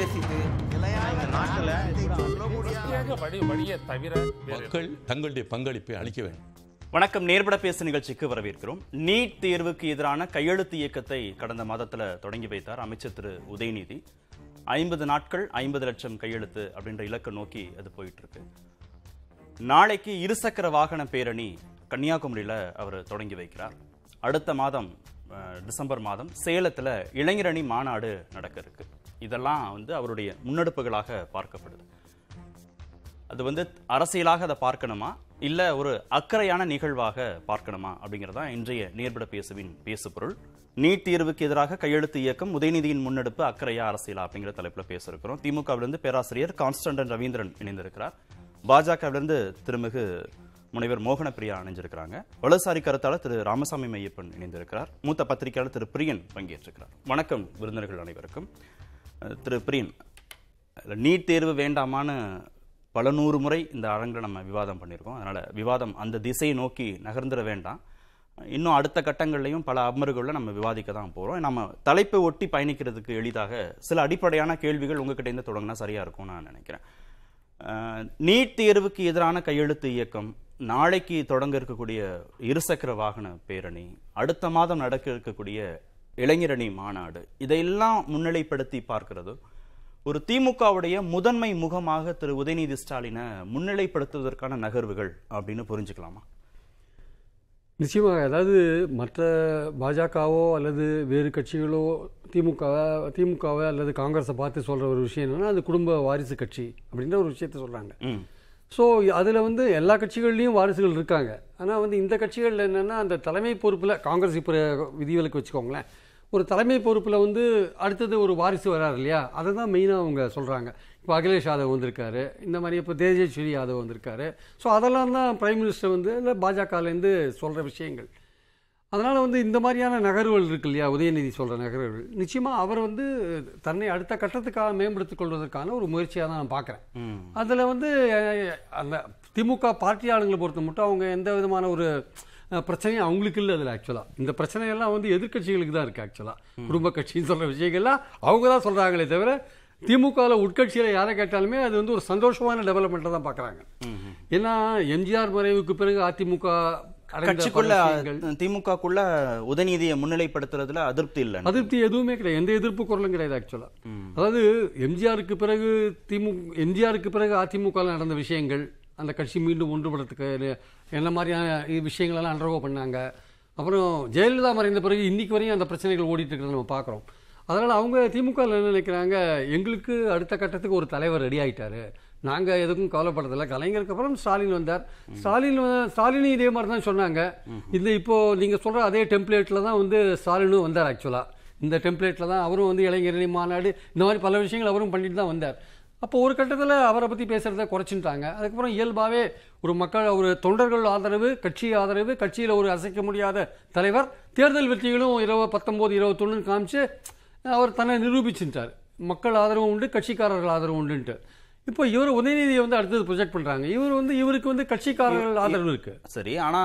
பேசிட்டு. மக்கள் தங்களுடைய பங்களிப்பை அளிக்க வேண்டும். வணக்கம். நேர்பட பேசு நிகழ்ச்சிக்கு வரவேற்கிறோம். நீட் தேர்வுக்கு எதிரான கையெழுத்து இயக்கத்தை கடந்த மாதத்துல தொடங்கி வைத்தார் அமைச்சர் திரு உதயநிதி. ஐம்பது நாட்கள் ஐம்பது லட்சம் கையெழுத்து அப்படின்ற இலக்கை நோக்கி அது போயிட்டு இருக்கு நாளைக்கு இருசக்கர வாகன பேரணி கன்னியாகுமரியில அவர் தொடங்கி வைக்கிறார். அடுத்த மாதம் டிசம்பர் மாதம் சேலத்துல இளைஞரணி மாநாடு நடக்க இருக்கு. இதெல்லாம் வந்து அவருடைய முன்னெடுப்புகளாக பார்க்கப்படுது. அது வந்து அரசியலாக அதை பார்க்கணுமா? இல்லை ஒரு அக்கறையான நிகழ்வாக பார்க்கணுமா? அப்படிங்கறதா இன்றைய நேர்பட பேசுவின் பேசு பொருள் நீட் தீர்வுக்கு எதிராக கையெழுத்து இயக்கம் உதயநிதியின் முன்னெடுப்பு அக்கறையா அரசியலா அப்படிங்கிற தலைப்புல பேசியிருக்கிறோம். திமுகவிலிருந்து பேராசிரியர் கான்ஸ்டன்டன் ரவீந்திரன் இணைந்திருக்கிறார். பாஜகவிலிருந்து திருமிகு முனைவர் மோகன பிரியா இணைஞ்சிருக்கிறாங்க. வலதுசாரி கருத்தாளர் திரு ராமசாமி மையப்பன் இணைந்திருக்கிறார். மூத்த பத்திரிகையாளர் திரு பிரியன் பங்கேற்றிருக்கிறார். வணக்கம் விருந்தினர்கள் அனைவருக்கும். திரு பிரியன் நீட் தேர்வு வேண்டாமான்னு பல நூறு முறை இந்த அரங்கில் நம்ம விவாதம் பண்ணியிருக்கோம். அதனால் விவாதம் அந்த திசையை நோக்கி நகர்ந்துட வேண்டாம். இன்னும் அடுத்த கட்டங்கள்லையும் பல அமர்வுகளில் நம்ம விவாதிக்க தான் போகிறோம் நம்ம தலைப்பை ஒட்டி பயணிக்கிறதுக்கு எளிதாக சில அடிப்படையான கேள்விகள் உங்ககிட்டேருந்து தொடங்கினா சரியாக இருக்கும்னு நான் நினைக்கிறேன். நீட் தேர்வுக்கு எதிரான கையெழுத்து இயக்கம் நாளைக்கு தொடங்க இருக்கக்கூடிய இருசக்கர வாகன பேரணி அடுத்த மாதம் நடக்க இருக்கக்கூடிய இளைஞரணி மாநாடு. இதையெல்லாம் முன்னிலைப்படுத்தி பார்க்கிறது. ஒரு திமுகவுடைய முதன்மை முகமாக திரு உதயநிதி ஸ்டாலினை முன்னிலைப்படுத்துவதற்கான நகர்வுகள் அப்படின்னு புரிஞ்சுக்கலாமா? நிச்சயமாக. அதாவது மற்ற பாஜகவோ அல்லது வேறு கட்சிகளோ திமுகவை திமுகவை அல்லது காங்கிரஸை பார்த்து சொல்கிற ஒரு விஷயம் என்னன்னா அது குடும்ப வாரிசு கட்சி அப்படின்ற ஒரு விஷயத்த சொல்கிறாங்க ஸோ அதில் வந்து எல்லா கட்சிகள்லேயும் வாரிசுகள் இருக்காங்க. ஆனால் வந்து இந்த கட்சிகளில் என்னென்னா அந்த தலைமை பொறுப்பில் காங்கிரஸ் இப்போ விதிவிலக்கு வச்சுக்கோங்களேன். ஒரு தலைமை பொறுப்பில் வந்து அடுத்தது ஒரு வாரிசு வராரு இல்லையா? அதை தான் மெயினாக அவங்க சொல்கிறாங்க இப்போ அகிலேஷ் யாதவ் வந்திருக்காரு. இந்த மாதிரி இப்போ தேஜஸ்வரி யாதவ் வந்திருக்காரு. ஸோ அதெல்லாம் தான் பிரைம் மினிஸ்டர் வந்து இல்லை பாஜகலேருந்து சொல்கிற விஷயங்கள். அதனால் வந்து இந்த மாதிரியான நகர்வுகள் இருக்கு இல்லையா? உதயநிதி சொல்கிற நகர்வுகள். நிச்சயமாக அவர் வந்து தன்னை அடுத்த கட்டத்துக்காக மேம்படுத்திக் கொள்வதற்கான ஒரு முயற்சியாக தான் நான் பார்க்குறேன் அதில் வந்து அந்த திமுக பார்ட்டி ஆளுங்களை பொறுத்த மட்டும் அவங்க எந்த விதமான ஒரு பிரச்சனையும் அவங்களுக்கு இல்லை அதில் ஆக்சுவலாக இந்த பிரச்சனையெல்லாம் வந்து எதிர்க்கட்சிகளுக்கு தான் இருக்குது ஆக்சுவலாக குடும்ப கட்சின்னு சொல்கிற விஷயங்கள்லாம் அவங்க தான் சொல்கிறாங்களே தவிர திமுகவில் உட்கட்சியில் யாரை கேட்டாலுமே அது வந்து ஒரு சந்தோஷமான டெவலப்மெண்ட்டை தான் பார்க்குறாங்க ஏன்னா எம்ஜிஆர் மறைவுக்கு பிறகு அதிமுக கட்சிக்குள்ள திமுகக்குள்ள உதயநிதியை முன்னிலைப்படுத்துறதுல அதிருப்தி இல்லை அதிருப்தி எதுவுமே கிடையாது. எந்த எதிர்ப்பு குரலும் கிடையாது ஆக்சுவலா அதாவது எம்ஜிஆருக்கு பிறகு திமுக எம்ஜிஆருக்கு பிறகு அதிமுக நடந்த விஷயங்கள் அந்த கட்சி மீண்டும் ஒன்றுபடுறதுக்கு என்ன மாதிரியான இது விஷயங்களெல்லாம் அண்டர்கோ பண்ணாங்க. அப்புறம் ஜெயலலிதா மறைந்த பிறகு இன்னைக்கு வரையும் அந்த பிரச்சனைகள் ஓடிட்டு இருக்கிறத நம்ம பார்க்குறோம். அதனால் அவங்க திமுக என்ன நினைக்கிறாங்க? எங்களுக்கு அடுத்த கட்டத்துக்கு ஒரு தலைவர் ரெடி ஆகிட்டார் நாங்கள் எதுக்கும் கவலைப்படுறதில்ல கலைஞருக்கு அப்புறம் ஸ்டாலின் வந்தார். ஸ்டாலின் ஸ்டாலினும் இதே மாதிரி தான் சொன்னாங்க. இந்த இப்போது நீங்கள் சொல்கிற அதே டெம்ப்ளேட்டில் தான் வந்து ஸ்டாலினும் வந்தார் ஆக்சுவலாக இந்த டெம்ப்ளேட்டில் தான் அவரும் வந்து இளைஞரணி மாநாடு இந்த மாதிரி பல விஷயங்கள் அவரும் பண்ணிட்டு தான் வந்தார். அப்போ ஒரு கட்டத்தில் அவரை பற்றி பேசுகிறத குறைச்சிட்டாங்க. அதுக்கப்புறம் இயல்பாகவே ஒரு மக்கள் ஒரு தொண்டர்கள் ஆதரவு கட்சி ஆதரவு கட்சியில் ஒரு அசைக்க முடியாத தலைவர் தேர்தல் வெற்றிகளும் இருபது பத்தொம்போது இருபத்தொன்னு காமிச்சு அவர் தன்னை நிரூபிச்சுட்டார். மக்கள் ஆதரவு உண்டு கட்சிக்காரர்கள் ஆதரவு உண்டுன்ட்டு. இப்போ இவர் உதயநிதியை வந்து அடுத்தது ப்ரொஜெக்ட் பண்ணுறாங்க இவர் வந்து இவருக்கு வந்து கட்சிக்காரர்கள் ஆதரவு இருக்கு. சரி ஆனா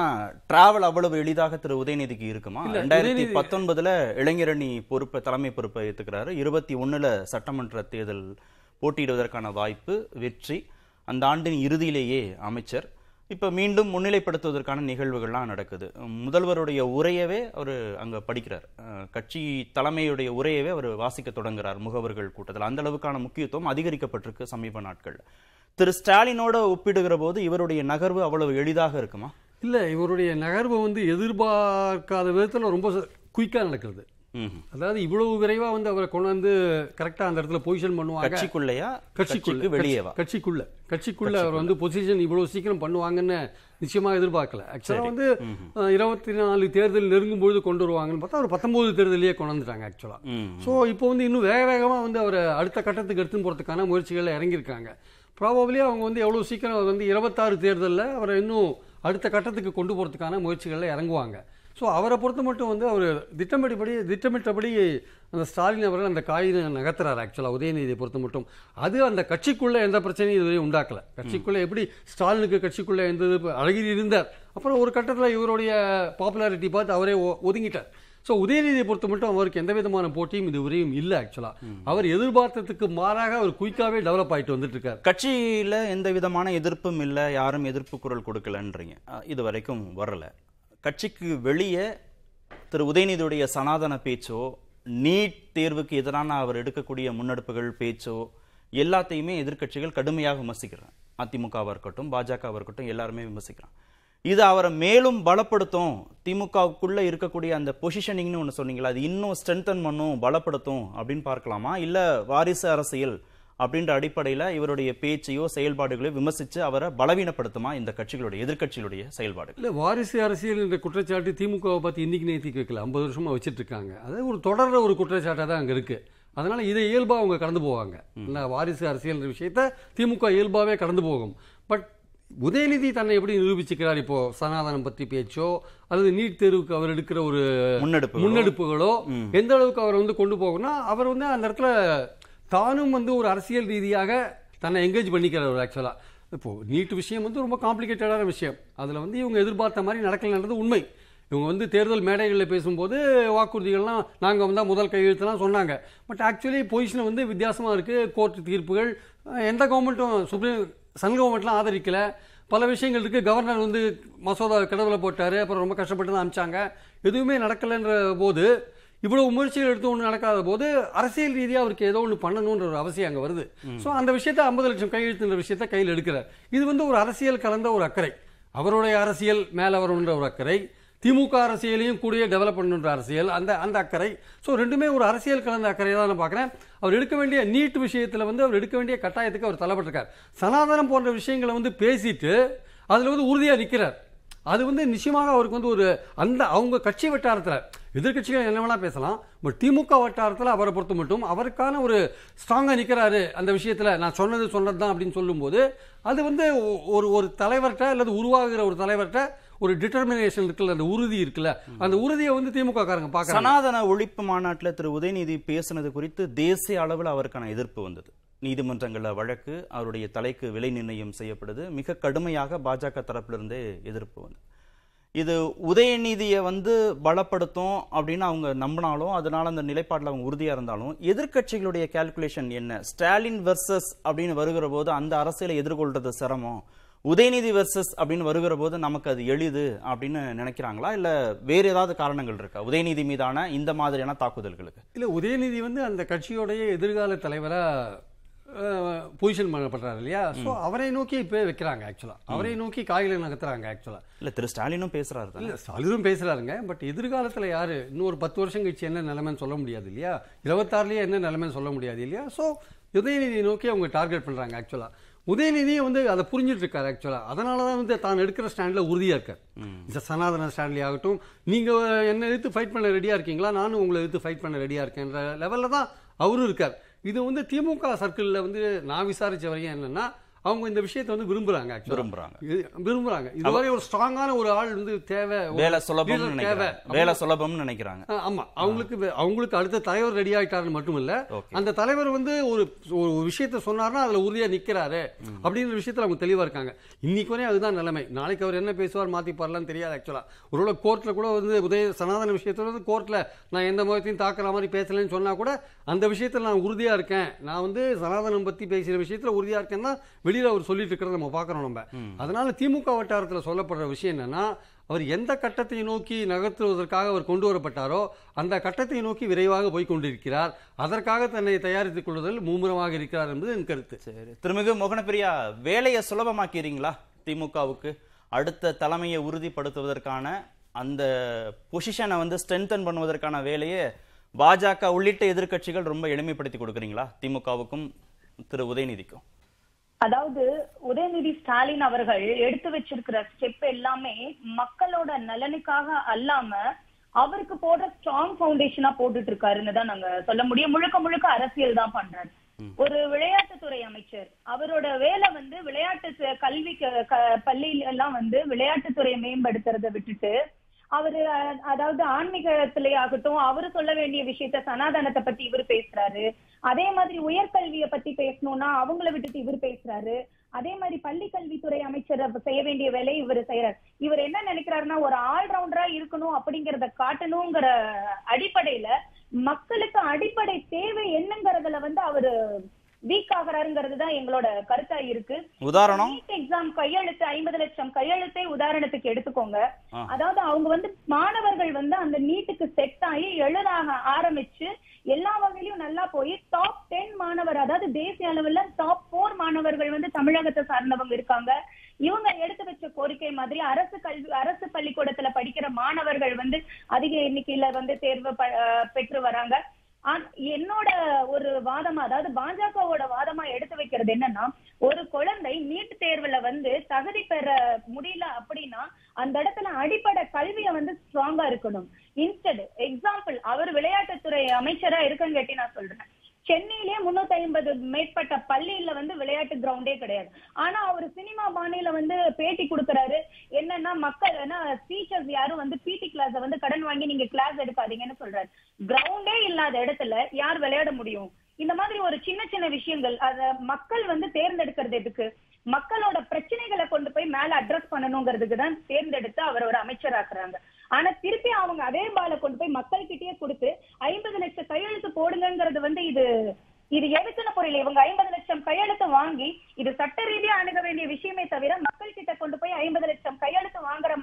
டிராவல் அவ்வளவு எளிதாக திரு உதயநிதிக்கு இருக்குமா? ரெண்டாயிரத்தி பத்தொன்பதுல இளைஞரணி பொறுப்பை தலைமை பொறுப்பை ஏத்துக்கிறாரு. இருபத்தி ஒண்ணுல சட்டமன்ற தேர்தல் போட்டியிடுவதற்கான வாய்ப்பு வெற்றி அந்த ஆண்டின் இறுதியிலேயே அமைச்சர். இப்போ மீண்டும் முன்னிலைப்படுத்துவதற்கான நிகழ்வுகள்லாம் நடக்குது. முதல்வருடைய உரையவே அவர் அங்கே படிக்கிறார். கட்சி தலைமையுடைய உரையவே அவர் வாசிக்க தொடங்குறார் முகவர்கள் கூட்டத்தில். அந்த அளவுக்கான முக்கியத்துவம் அதிகரிக்கப்பட்டிருக்கு சமீப நாட்களில். திரு ஸ்டாலினோட ஒப்பிடுகிற போது இவருடைய நகர்வு அவ்வளவு எளிதாக இருக்குமா? இல்லை இவருடைய நகர்வு வந்து எதிர்பார்க்காத விதத்தில் ரொம்ப குயிக்காக நடக்கிறது. அதாவது இவ்வளவு விரைவா வந்து அவரை கொண்டு வந்து கரெக்டா அந்த இடத்துல பொசிஷன் பண்ணுவாங்க. கட்சிக்குள்ளேயா? கட்சிக்குள்ள. கட்சிக்கு வெளியேவா கட்சிக்குள்ள. கட்சிக்குள்ள அவர் வந்து பொசிஷன் இவ்வளவு சீக்கிரம் பண்ணுவாங்கன்னு நிச்சயமா எதிர்பார்க்கல. ஆக்சுவலா வந்து இருபத்தி நாலு தேர்தல் நெருங்கும் பொழுது கொண்டு வருவாங்கன்னு பார்த்தா ஒரு பத்தொன்பது தேர்தலையே கொண்டு வந்துட்டாங்க ஆக்சுவலா. ஸோ இப்போ வந்து இன்னும் வேக வேகமா வந்து அவரை அடுத்த கட்டத்துக்கு எடுத்துன்னு போறதுக்கான முயற்சிகளில் இறங்கியிருக்காங்க. ப்ராபப்ளி அவங்க வந்து எவ்வளவு சீக்கிரம் அவர் வந்து இருபத்தாறு தேர்தலில் அவரை இன்னும் அடுத்த கட்டத்துக்கு கொண்டு போறதுக்கான முயற்சிகளில் இறங்குவாங்க. ஸோ அவரை பொறுத்த மட்டும் வந்து அவர் திட்டமிட்டபடி திட்டமிட்டபடி அந்த ஸ்டாலின் அவர்கள் அந்த காயினை நகர்த்துறாரு ஆக்சுவலாக உதயநிதியை பொறுத்த மட்டும். அது அந்த கட்சிக்குள்ளே எந்த பிரச்சனையும் இதுவரையும் உண்டாக்கல. கட்சிக்குள்ளே எப்படி ஸ்டாலினுக்கு கட்சிக்குள்ளே எந்த அழகிரி இருந்தார். அப்புறம் ஒரு கட்டத்தில் இவருடைய பாப்புலாரிட்டி பார்த்து அவரே ஒதுங்கிட்டார். ஸோ உதயநிதியை பொறுத்த மட்டும் அவருக்கு எந்த விதமான போட்டியும் இதுவரையும் இல்லை ஆக்சுவலாக அவர் எதிர்பார்த்ததுக்கு மாறாக அவர் குயிக்காவே டெவலப் ஆயிட்டு வந்துட்டு இருக்காரு கட்சியில எந்த விதமான எதிர்ப்பும் இல்லை யாரும் எதிர்ப்பு குரல் கொடுக்கலன்றீங்க. இது வரைக்கும் வரல. கட்சிக்கு வெளியே திரு உதயநிதியுடைய சனாதன பேச்சோ நீட் தேர்வுக்கு எதிரான அவர் எடுக்கக்கூடிய முன்னெடுப்புகள் பேச்சோ எல்லாத்தையுமே எதிர்க்கட்சிகள் கடுமையாக விமர்சிக்கிறாங்க. அதிமுகவாக இருக்கட்டும் பாஜகவாக இருக்கட்டும் எல்லாருமே விமர்சிக்கிறாங்க. இது அவரை மேலும் பலப்படுத்தும். திமுகவுக்குள்ளே இருக்கக்கூடிய அந்த பொசிஷனிங்னு ஒன்று சொன்னீங்களா அது இன்னும் ஸ்ட்ரென்தன் பண்ணும் பலப்படுத்தும் அப்படின்னு பார்க்கலாமா? இல்லை வாரிசு அரசியல் அப்படின்ற அடிப்படையில இவருடைய பேச்சையோ செயல்பாடுகளையோ விமர்சிச்சு அவரை பலவீனப்படுத்துமா இந்த கட்சிகளுடைய எதிர்க்கட்சிகளுடைய செயல்பாடு இல்ல வாரிசு அரசியல் என்ற குற்றச்சாட்டு திமுகவை பார்த்து இன்னைக்கு நேத்திக்கு வைக்கல ஐம்பது வருஷமா வச்சிட்டு இருக்காங்க அது ஒரு தொடர்ற ஒரு குற்றச்சாட்டாக தான் அங்க இருக்கு. அதனால இதை இயல்பா அவங்க கடந்து போவாங்க. இல்ல வாரிசு அரசியல் என்ற விஷயத்த திமுக இயல்பாவே கடந்து போகும். பட் உதயநிதி தன்னை எப்படி நிரூபிச்சுக்கிறார் இப்போ? சனாதனம் பற்றி பேச்சோ அல்லது நீட் தேர்வுக்கு அவர் எடுக்கிற ஒரு முன்னெடுப்பு முன்னெடுப்புகளோ? எந்த அளவுக்கு அவர் வந்து கொண்டு போகணும்னா அவர் வந்து அந்த இடத்துல தானும் வந்து ஒரு அரசியல் ரீதியாக தன்னை என்கேஜ் பண்ணிக்கிறார் ஆக்சுவலாக இப்போது நீட் விஷயம் வந்து ரொம்ப காம்ப்ளிகேட்டடான விஷயம். அதில் வந்து இவங்க எதிர்பார்த்த மாதிரி நடக்கலன்றது உண்மை. இவங்க வந்து தேர்தல் மேடைகளில் பேசும்போது வாக்குறுதிகள்லாம் நாங்கள் வந்தால் முதல் கையெழுத்துலாம் சொன்னாங்க. பட் ஆக்சுவலி பொசிஷன் வந்து வித்தியாசமாக இருக்குது கோர்ட் தீர்ப்புகள் எந்த கவர்மெண்ட்டும் சுப்ரீம் சன் கவர்மெண்ட்லாம் ஆதரிக்கலை. பல விஷயங்கள் இருக்குது கவர்னர் வந்து மசோதா கடவுளை போட்டார். அப்புறம் ரொம்ப கஷ்டப்பட்டு தான் அமிச்சாங்க. எதுவுமே நடக்கலைன்ற போது இவ்வளவு முயற்சிகள் எடுத்து ஒன்று நடக்காத போது அரசியல் ரீதியாக அவருக்கு ஏதோ ஒன்று பண்ணணுன்ற ஒரு அவசியம் அங்கே வருது. ஸோ அந்த விஷயத்தை ஐம்பது லட்சம் கையெழுத்துன்ற விஷயத்தை கையில் எடுக்கிறார். இது வந்து ஒரு அரசியல் கலந்த ஒரு அக்கறை. அவருடைய அரசியல் மேலே வரணுன்ற ஒரு அக்கறை. திமுக அரசியலையும் கூடிய டெவலப் பண்ணணுன்ற அரசியல். அந்த அந்த அக்கறை. ஸோ ரெண்டுமே ஒரு அரசியல் கலந்த அக்கறையை தான் நான் பார்க்குறேன். அவர் எடுக்க வேண்டிய நீட் விஷயத்தில் வந்து அவர் எடுக்க வேண்டிய கட்டாயத்துக்கு அவர் தள்ளப்பட்டிருக்கார். சனாதனம் போன்ற விஷயங்களை வந்து பேசிட்டு அதில் வந்து உறுதியாக நிற்கிறார் அது வந்து நிச்சயமாக அவருக்கு வந்து ஒரு அந்த அவங்க கட்சி வட்டாரத்தில் எதிர்க்கட்சிகள் என்ன வேணால் பேசலாம் பட் திமுக வட்டாரத்தில் அவரை பொறுத்த மட்டும் அவருக்கான ஒரு ஸ்ட்ராங்காக நிற்கிறாரு அந்த விஷயத்தில். நான் சொன்னது சொன்னது தான் அப்படின்னு சொல்லும்போது அது வந்து ஒரு ஒரு தலைவர்கிட்ட அல்லது உருவாகிற ஒரு தலைவர்கிட்ட ஒரு டிட்டர்மினேஷன் இருக்குல்ல அந்த உறுதி இருக்குல்ல. அந்த உறுதியை வந்து திமுக காரங்க பார்க்க சனாதன ஒழிப்பு மாநாட்டில் திரு உதயநிதி பேசினது குறித்து தேசிய அளவில் அவருக்கான எதிர்ப்பு வந்தது. நீதிமன்றங்கள்ல வழக்கு அவருடைய தலைக்கு விலை நிர்ணயம் செய்யப்படுது. மிக கடுமையாக பாஜக தரப்பிலிருந்தே எதிர்ப்பு வந்து. இது உதயநிதியை வந்து பலப்படுத்தும் அப்படின்னு அவங்க நம்பினாலும் அதனால அந்த நிலைப்பாட்டில் அவங்க உறுதியாக இருந்தாலும் எதிர்க்கட்சிகளுடைய கால்குலேஷன் என்ன? ஸ்டாலின் வெர்சஸ் அப்படின்னு வருகிற போது அந்த அரசியலை எதிர்கொள்றது சிரமம். உதயநிதி வெர்சஸ் அப்படின்னு வருகிற போது நமக்கு அது எளிது அப்படின்னு நினைக்கிறாங்களா? இல்ல வேறு ஏதாவது காரணங்கள் இருக்கா? உதயநிதி மீதான இந்த மாதிரியான தாக்குதல்களுக்கு. இல்லை உதயநிதி வந்து அந்த கட்சியோடைய எதிர்கால தலைவராக பொசிஷன் பண்ணப்படுறாரு இல்லையா? ஸோ அவரை நோக்கி இப்போ வைக்கிறாங்க ஆக்சுவலாக அவரை நோக்கி காய்களை நகர்த்துறாங்க ஆக்சுவலாக இல்ல திரு ஸ்டாலினும் பேசுறாரு தானே? இல்ல ஸ்டாலினும் பேசுறாருங்க பட் எதிர்காலத்துல யாரு? இன்னும் ஒரு பத்து வருஷம் கழிச்சு என்ன நிலைமைன்னு சொல்ல முடியாது இல்லையா? இருபத்தாறுலயே என்ன நிலைமைன்னு சொல்ல முடியாது இல்லையா? ஸோ உதயநிதியை நோக்கி அவங்க டார்கெட் பண்றாங்க ஆக்சுவலா உதயநிதியும் வந்து அதை புரிஞ்சுட்டு இருக்காரு ஆக்சுவலா அதனால தான் வந்து தான் எடுக்கிற ஸ்டாண்ட்ல உறுதியா இருக்கார். இந்த சனாதன ஸ்டாண்ட்லயே ஆகட்டும். நீங்க என்ன எடுத்து ஃபைட் பண்ண ரெடியா இருக்கீங்களா? நானும் உங்களை எடுத்து ஃபைட் பண்ண ரெடியா இருக்கேன்ற லெவல்ல தான் அவரும் இருக்கார். இது வந்து திமுக சர்க்கிளில் வந்து நான் விசாரித்த வரையும் என்னென்னா அவங்க இந்த விஷயத்தை வந்து விரும்புறாங்க. விரும்புறாங்க. விரும்புறாங்க. இதுவரை ஒரு ஸ்ட்ராங்கான ஒரு ஆள் வந்து தேவை வேலை leader நினைக்கிறாங்க. வேலை சுலபம்னு நினைக்கிறாங்க. ஆமா. அவங்களுக்கு அவங்களுக்கு அடுத்த தலைவர் ரெடி ஆயிட்டாருன்னு மட்டும் இல்ல. அந்த தலைவர் வந்து ஒரு ஒரு விஷயத்த சொன்னார்னா அதுல உறுதியா நிக்கிறாரு அப்படின்ற விஷயத்துல அவங்க தெளிவா இருக்காங்க. இன்னைக்கு வரையும் அதுதான் நிலைமை. நாளைக்கு அவர் என்ன பேசுவார் மாத்திப்பார்லாம் தெரியாது ஆக்சுவலா ஒருவேளை கோர்ட்ல கூட வந்து உதய சனாதன விஷயத்துல வந்து கோர்ட்ல நான் எந்த முகத்தையும் தாக்குற மாதிரி பேசலன்னு சொன்னா கூட அந்த விஷயத்துல நான் உறுதியா இருக்கேன். நான் வந்து சனாதனம் பத்தி பேசுற விஷயத்துல உறுதியா இருக்கேன்னா வெளியில அவர் சொல்லிட்டு இருக்கிறத நம்ம பார்க்கறோம் நம்ம. அதனால திமுக வட்டாரத்துல சொல்லப்படுற விஷயம் என்னன்னா அவர் எந்த கட்டத்தை நோக்கி நகர்த்துவதற்காக அவர் கொண்டு வரப்பட்டாரோ அந்த கட்டத்தை நோக்கி விரைவாக போய் கொண்டிருக்கிறார். அதற்காக தன்னை தயாரித்துக் கொள்வதில் மும்முரமாக இருக்கிறார் என்பது என் கருத்து. சரி. திருமிகு மோகனப்பிரியா வேலையை சுலபமாக்கிறீங்களா திமுகவுக்கு? அடுத்த தலைமையை உறுதிப்படுத்துவதற்கான அந்த பொசிஷனை வந்து ஸ்ட்ரென்தன் பண்ணுவதற்கான வேலையை பாஜக உள்ளிட்ட எதிர்க்கட்சிகள் ரொம்ப எளிமைப்படுத்தி கொடுக்குறீங்களா? திமுகவுக்கும் திரு உதயநிதிக்கும். அதாவது உதயநிதி ஸ்டாலின் அவர்கள் எடுத்து வச்சிருக்கிற ஸ்டெப் எல்லாமே மக்களோட நலனுக்காக அல்லாம அவருக்கு போடுற ஸ்ட்ராங் ஃபவுண்டேஷனா போட்டுட்டு இருக்காருன்னு தான் நாங்க சொல்ல முடியும். முழுக்க முழுக்க அரசியல் தான் பண்றாரு. ஒரு விளையாட்டுத்துறை அமைச்சர். அவரோட வேலை வந்து விளையாட்டு கல்வி பள்ளியில எல்லாம் வந்து விளையாட்டுத்துறையை மேம்படுத்துறதை விட்டுட்டு அவரு அதாவது ஆன்மீகத்திலே ஆகட்டும் அவரு சொல்ல வேண்டிய விஷயத்த சனாதனத்தை பத்தி இவர் பேசுறாரு. அதே மாதிரி உயர்கல்வியை பத்தி பேசணும்னா அவங்கள விட்டுட்டு இவர் பேசுறாரு. அதே மாதிரி பள்ளி கல்வித்துறை அமைச்சர் செய்ய வேண்டிய வேலையை இவர் செய்யறாரு இவர் என்ன நினைக்கிறாருன்னா ஒரு ஆல்ரவுண்டரா இருக்கணும் அப்படிங்கறத காட்டணுங்கிற அடிப்படையில மக்களுக்கு அடிப்படை தேவை என்னங்கறதுல வந்து அவரு வீக் ஆகுறாருங்கிறது தான் எங்களோட கருத்தா இருக்கு. உதாரணம்? எக்ஸாம் கையெழுத்து ஐம்பது லட்சம். கையெழுத்தே உதாரணத்துக்கு எடுத்துக்கோங்க. அதாவது அவங்க வந்து மாணவர்கள் வந்து அந்த நீட்டுக்கு செட் ஆகி எழுத ஆரம்பிச்சு எல்லா வகையிலும் நல்லா போய் டாப் டென் மாணவர் அதாவது தேசிய அளவுல டாப் போர் மாணவர்கள் வந்து தமிழகத்தை சார்ந்தவங்க இருக்காங்க. இவங்க எடுத்து வச்ச கோரிக்கை மாதிரி அரசு கல்வி அரசு பள்ளிக்கூடத்துல படிக்கிற மாணவர்கள் வந்து அதிக எண்ணிக்கையில வந்து தேர்வு பெற்று வராங்க. என்னோட ஒரு வாதமா அதாவது வாதமா எடுத்து என்னன்னா ஒரு குழந்தை நீட் தேர்வுல வந்து தகுதி பெற முடியல அப்படின்னா அந்த இடத்துல அடிப்படை கல்வியை வந்து ஸ்ட்ராங்கா இருக்கணும். இன்ஸ்டட் எக்ஸாம்பிள் அவர் விளையாட்டுத்துறை அமைச்சரா இருக்குன்னு கேட்டி நான் சொல்றேன். சென்னையிலே முன்னூத்தி ஐம்பது மேற்பட்ட பள்ளியில வந்து விளையாட்டு கிரவுண்டே கிடையாது. ஆனா அவர் சினிமா பாணியில வந்து பேட்டி கொடுக்கறாரு. என்னன்னா மக்கள் ஏன்னா டீச்சர்ஸ் யாரும் வந்து பிடி கிளாஸ வந்து கடன் வாங்கி நீங்க கிளாஸ் எடுக்காதீங்கன்னு சொல்றாரு. கிரவுண்டே இல்லாத இடத்துல யார் விளையாட முடியும்? மாதிரி ஒரு சின்ன சின்ன விஷயங்கள் அத மக்கள் வந்து தேர்ந்தெடுக்கிறது எதுக்கு? மக்களோட பிரச்சனைகளை கொண்டு போய் மேல அட்ரஸ் பண்ணணுங்கிறதுக்கு தான் தேர்ந்தெடுத்து அவர் ஒரு அமைச்சராக்குறாங்க. ஆனா திருப்பி அவங்க அதே பால கொண்டு போய் மக்கள் கிட்டேயே கொடுத்து ஐம்பது லட்சம் கையெழுத்து போடுங்கிறது வந்து இது இது எதுக்குன்னு புரியல. இவங்க ஐம்பது லட்சம் கையெழுத்து வாங்கி இது சட்ட ரீதியா அணுக வேண்டிய விஷயமே தவிர மக்கள் கிட்ட கொண்டு போய் ஐம்பது லட்சம் கையெழுத்து வாங்குற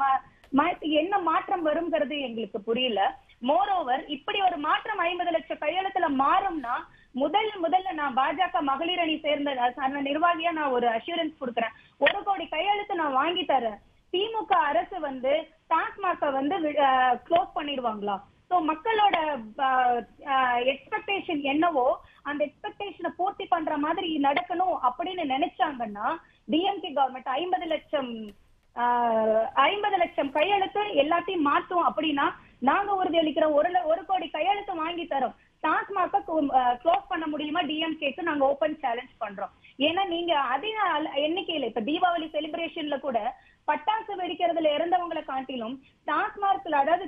மா- என்ன மாற்றம் வருங்கிறது எங்களுக்கு புரியல. மோரோவர் இப்படி ஒரு மாற்றம் ஐம்பது லட்சம் கையெழுத்துல மாறும்னா முதல் முதல்ல நான் பாஜக மகளிர் அணி சேர்ந்த அந்த நிர்வாகியா நான் ஒரு அஷூரன்ஸ் கொடுக்குறேன். ஒரு கோடி கையெழுத்து நான் வாங்கி தரேன். திமுக அரசு வந்து டாஸ்மாக வந்து க்ளோஸ் பண்ணிடுவாங்களா? சோ மக்களோட எக்ஸ்பெக்டேஷன் என்னவோ அந்த எக்ஸ்பெக்டேஷனை பூர்த்தி பண்ற மாதிரி நடக்கணும் அப்படின்னு நினைச்சாங்கன்னா டிஎம்கே கவர்மெண்ட் ஐம்பது லட்சம் ஐம்பது லட்சம் கையெழுத்து எல்லாத்தையும் மாத்தும் அப்படின்னா நாங்க உறுதியளிக்கிறோம் ஒரு ஒரு கோடி கையெழுத்து வாங்கி தரோம். டாஸ்மாக க்ளோஸ் பண்ண முடியுமா? டிஎம்கேக்கு நாங்க ஓபன் சேலஞ்ச் பண்றோம். ஏன்னா நீங்க அதிக எண்ணிக்கையில இப்ப தீபாவளி செலிப்ரேஷன்ல கூட பட்டாசு வெடிக்கிறதுல இறந்தவங்களை காட்டிலும் டாஸ்மார்க்ல அதாவது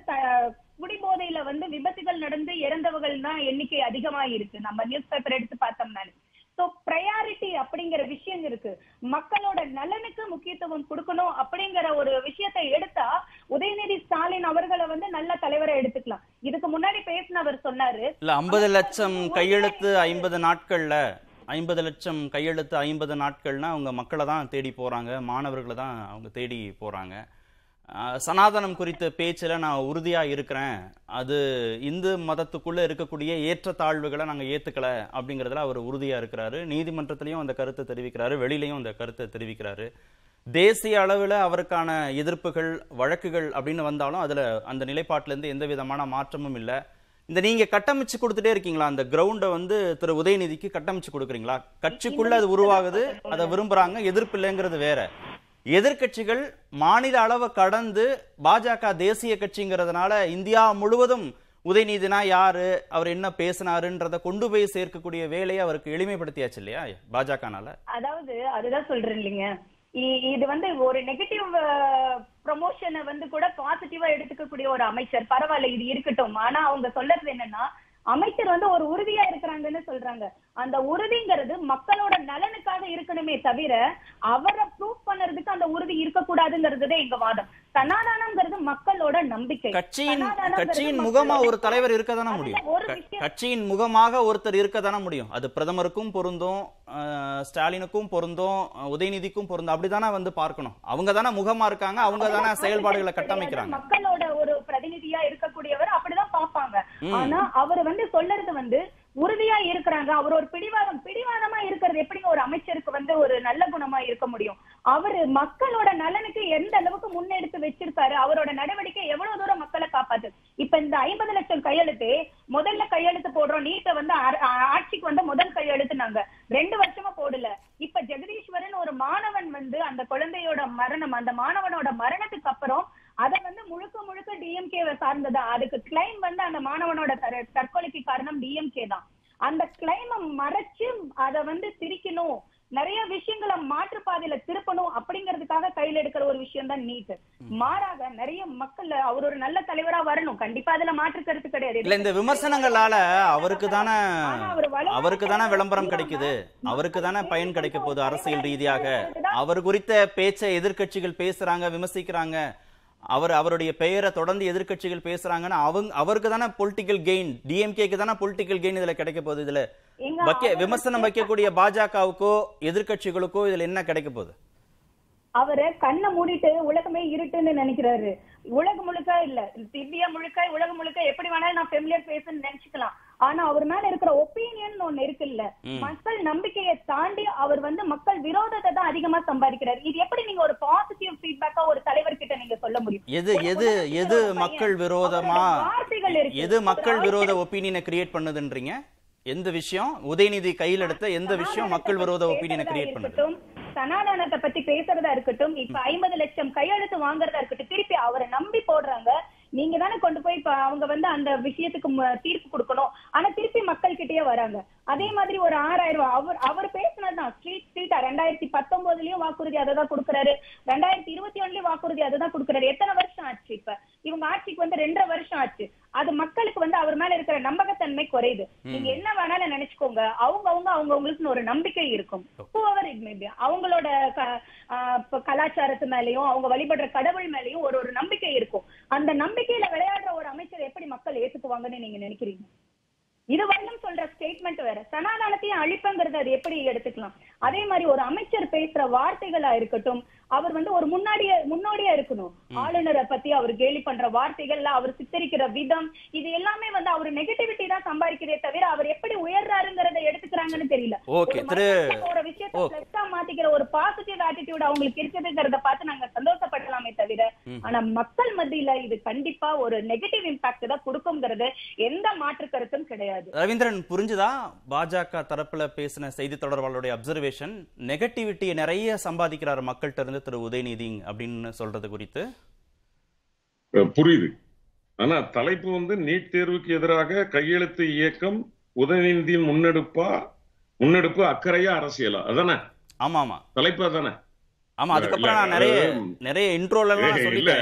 குடிபோதையில வந்து விபத்துகள் நடந்து இறந்தவர்கள் தான் எண்ணிக்கை அதிகமா இருக்கு நம்ம நியூஸ் பேப்பர் எடுத்து பார்த்தோம்னாலே. சோ ப்ரையாரிட்டி அப்படிங்கிற விஷயம் இருக்கு. மக்களோட நலனுக்கு முக்கியத்துவம் கொடுக்கணும் அப்படிங்கிற ஒரு விஷயத்தை எடுத்தா உதயநிதி ஸ்டாலின் அவர்களை வந்து நல்ல தலைவரை எடுத்துக்கலாம். இதுக்கு முன்னாடி பேசினவர் சொன்னாரு இல்ல ஐம்பது லட்சம் கையெழுத்து ஐம்பது நாட்கள்ல ஐம்பது லட்சம் கையெழுத்து ஐம்பது நாட்கள்னா அவங்க மக்களை தான் தேடி போறாங்க மாணவர்களை தான் அவங்க தேடி போறாங்க. சனாதனம் குறித்த பேச்சில் நான் உறுதியா இருக்கிறேன். அது இந்து மதத்துக்குள்ள இருக்கக்கூடிய ஏற்றத்தாழ்வுகளை நாங்க ஏத்துக்கல அப்படிங்கறதுல அவர் உறுதியா இருக்கிறாரு. நீதிமன்றத்திலையும் அந்த கருத்தை தெரிவிக்கிறாரு. வெளியிலையும் அந்த கருத்தை தெரிவிக்கிறாரு. தேசிய அளவில் அவருக்கான எதிர்ப்புகள் வழக்குகள் அப்படின்னு வந்தாலும் அதுல அந்த நிலைப்பாட்டிலேருந்து எந்த விதமான மாற்றமும் இல்லை. இந்த நீங்க கட்டமைச்சு கொடுத்துட்டே இருக்கீங்களா? அந்த கிரவுண்டை வந்து திரு உதயநிதிக்கு கட்டமைச்சு கொடுக்குறீங்களா? கட்சிக்குள்ள அது உருவாகுது அதை விரும்புறாங்க எதிர்ப்பு இல்லைங்கிறது வேற. எதிர்க்கட்சிகள் மாநில அளவை கடந்து பாஜக தேசிய கட்சிங்கிறதுனால இந்தியா முழுவதும் உதயநிதினா யாரு அவர் என்ன பேசினாருன்றத கொண்டு போய் சேர்க்கக்கூடிய வேலையை அவருக்கு எளிமைப்படுத்தியாச்சு இல்லையா பாஜகனால? அதாவது அதுதான் சொல்றேன் இல்லைங்க. இ- இது வந்து ஒரு நெகட்டிவ் ப்ரொமோஷனை வந்து கூட பாசிட்டிவா எடுத்துக்கக்கூடிய ஒரு அமைச்சர். பரவாயில்ல இது இருக்கட்டும். ஆனா அவங்க சொல்றது என்னன்னா அமைச்சர் வந்து ஒரு உறுதியா இருக்கிறாங்கன்னு சொல்றாங்க. அந்த உறுதிங்கிறது மக்களோட நலனுக்காக இருக்கணுமே தவிர அவரை ப்ரூவ் பண்ணறதுக்கு அந்த உறுதி இருக்கக்கூடாதுங்கிறதுதான் எங்க வாதம். சனாதானம்ங்கிறது மக்களோட நம்பிக்கை. கட்சியின் கட்சியின் முகமா ஒரு தலைவர் இருக்க தானே முடியும். கட்சியின் முகமாக ஒருத்தர் இருக்க தானே முடியும். அது பிரதமருக்கும் பொருந்தும் ஸ்டாலினுக்கும் பொருந்தும் உதயநிதிக்கும் பொருந்தும். அப்படிதானே வந்து பார்க்கணும். அவங்க தானே முகமா இருக்காங்க அவங்க தானே செயல்பாடுகளை கட்டமைக்கிறாங்க. மக்களோட ஒரு பிரதிநிதியா இருக்கக்கூடியவர் அப்படிதான் பார்ப்பாங்க. ஆனா அவர் வந்து சொல்லறது வந்து உறுதியா இருக்கிறாங்க. அவர் ஒரு பிடிவாதம் பிடிவாதமா இருக்கிறது எப்படிங்க ஒரு அமைச்சருக்கு வந்து ஒரு நல்ல குணமா இருக்க முடியும்? அவரு மக்களோட நலனுக்கு எந்த அளவுக்கு முன்னெடுத்து வச்சிருக்காரு அவரோட நடவடிக்கை எவ்வளவு தூரம் மக்களை காப்பாத்து? இப்ப இந்த ஐம்பது லட்சம் கையெழுத்து முதல்ல கையெழுத்து போடுறோம் நீட்டை வந்து ஆட்சிக்கு வந்து முதல் கையெழுத்துனாங்க. ரெண்டு வருஷமா போடல. இப்ப ஜெகதீஸ்வரன் ஒரு மாணவன் வந்து அந்த குழந்தையோட மரணம் அந்த மாணவனோட மரணத்துக்கு அப்புறம் அதை வந்து முழுக்க முழுக்க டிஎம்கே சார்ந்ததா? அதுக்கு கிளைம் வந்து அந்த மாணவனோட தற்கொலைக்கு காரணம் டிஎம்கே தான். அந்த கிளைம மறைச்சு அத வந்து திரிக்கணும் நிறைய விஷயங்களை மாற்று பாதையில திருப்பணும் அப்படிங்கிறதுக்காக கையில எடுக்கிற ஒரு விஷயம் தான் நீட் மாறாக நிறைய மக்கள் அவர் ஒரு நல்ல தலைவரா வரணும். கண்டிப்பா அதுல மாற்று கருத்து கிடையாது. இல்ல இந்த விமர்சனங்களால அவருக்கு தானே அவருக்கு தானே விளம்பரம் கிடைக்குது. அவருக்கு தானே பயன் கிடைக்க போகுது அரசியல் ரீதியாக. அவர் குறித்த பேச்சை எதிர்க்கட்சிகள் பேசுறாங்க விமர்சிக்கிறாங்க. அவர் அவருடைய பெயரை தொடர்ந்து எதிர்க்கட்சிகள் பேசுறாங்கன்னா அவங்க அவருக்கு தானே பொலிட்டிக்கல் கெயின் டிஎம்கேக்கு தானே பொலிட்டிக்கல் கெயின் இதுல கிடைக்க போகுது இதுல. வைக்க விமர்சனம் வைக்கக்கூடிய பாஜகவுக்கோ எதிர்க்கட்சிகளுக்கோ இதுல என்ன கிடைக்க போகுது அவரு கண்ணை மூடிட்டு உலகமே இருட்டுன்னு நினைக்கிறாரு. உலகம் முழுக்க இல்ல. திவ்யா முழுக்க உலகம் முழுக்க எப்படி வேணாலும் நான் ஃபெமிலியர் பேசுன்னு நினைச்சுக்கலாம். ஆனா அவர் மேல இருக்கிற ஒப்பீனியன் ஒண்ணு இருக்குல்ல மக்கள் நம்பிக்கையை தாண்டி அவர் வந்து மக்கள் விரோதத்தை தான் அதிகமா சம்பாதிக்கிறார். இது எப்படி நீங்க ஒரு பாசிட்டிவ் ஃபீட்பேக்கா ஒரு தலைவர் கிட்ட நீங்க சொல்ல முடியும்? எது எது எது மக்கள் விரோதமா. எது மக்கள் விரோத ஒப்பீனியனை கிரியேட் பண்ணுதுன்றீங்க? எந்த விஷயம்? உதயநிதி கையில் எடுத்த எந்த விஷயம் மக்கள் விரோத ஒப்பீனியனை கிரியேட் பண்ணுது? சனாதனத்தை பத்தி பேசுறதா இருக்கட்டும். இப்ப ஐம்பது லட்சம் கையெழுத்து வாங்குறதா இருக்கட்டும். திருப்பி அவரை நம்பி போடுறாங்க. நீங்க தானே கொண்டு போய் அவங்க வந்து அந்த விஷயத்துக்கு தீர்ப்பு கொடுக்கணும். ஆனா திருப்பி மக்கள் கிட்டயே வராங்க. அதே மாதிரி ஒரு ஆறாயிரம் ரூபாய் அவர் அவர் பேசினதுதான் ஸ்ட்ரீட் ஸ்ட்ரீட்டா ரெண்டாயிரத்தி பத்தொன்பதுலயும் வாக்குறுதி அதை தான் கொடுக்குறாரு. ரெண்டாயிரத்தி இருபத்தி ஒண்ணுலயும் வாக்குறுதி அதை தான் கொடுக்குறாரு. எத்தனை வருஷம் ஆச்சு இப்ப? இவங்க ஆட்சிக்கு வந்து ரெண்டரை வருஷம் ஆச்சு. அது மக்களுக்கு வந்து அவர் மேல இருக்கிற நம்பகத்தன்மை குறையுது. நீங்க என்ன வேணாலும் நினைச்சுக்கோங்க. அவங்க அவங்க அவங்க அவங்களுக்குன்னு ஒரு நம்பிக்கை இருக்கும். it may be. அவங்களோட கலாச்சாரத்து மேலயும் அவங்க வழிபடுற கடவுள் மேலயும் ஒரு ஒரு நம்பிக்கை இருக்கும். அந்த நம்பிக்கையில விளையாடுற ஒரு அமைச்சர் எப்படி மக்கள் ஏத்துக்குவாங்கன்னு நீங்க நினைக்கிறீங்க? இது வரலும் சொல்ற ஸ்டேட்மெண்ட் வேற. சனாதானத்தையும் அழிப்புங்கிறது அது எப்படி எடுத்துக்கலாம்? அதே மாதிரி ஒரு அமைச்சர் பேசுற வார்த்தைகளா இருக்கட்டும் அவர் வந்து ஒரு முன்னாடியே முன்னோடியா இருக்கணும். ஆளுநரை பத்தி அவர் கேலி பண்ற வார்த்தைகள்ல அவர் சித்தரிக்கிற விதம் இது எல்லாமே வந்து அவர் நெகட்டிவிட்டி தான் சம்பாதிக்கிறதே தவிர அவர் எப்படி உயர்றாருங்கிறத எடுத்துக்கிறாங்கன்னு தெரியல. ஒரு விஷயத்தை மாத்திக்கிற ஒரு பாசிட்டிவ் ஆட்டிடியூட் அவங்களுக்கு இருக்குதுங்கிறத பார்த்து நாங்க சந்தோஷப்படலாமே தவிர ஆனா மக்கள் மத்தியில இது கண்டிப்பா ஒரு நெகட்டிவ் இம்பாக்ட் தான் கொடுக்குங்கிறது எந்த மாற்று கருத்தும் கிடையாது. ரவீந்திரன் புரிஞ்சுதா? பாஜக தரப்புல பேசின செய்தி தொடர்பாளருடைய அப்சர்வேஷன் நெகட்டிவிட்டியை நிறைய சம்பாதிக்கிறார் மக்கள்கிட்ட இருந்து திரு உதயநிதி அப்படின்னு சொல்றது குறித்து? புரியுது. ஆனா தலைப்பு வந்து நீட் தேர்வுக்கு எதிராக கையெழுத்து இயக்கம் உதயநிதியின் முன்னெடுப்பா முன்னெடுப்பு அக்கறையா அரசியலா? அதானே? ஆமா ஆமா தலைப்பு அதானே? ஆமா அதுக்கப்புறம் நான் நிறைய நிறைய இன்ட்ரோல.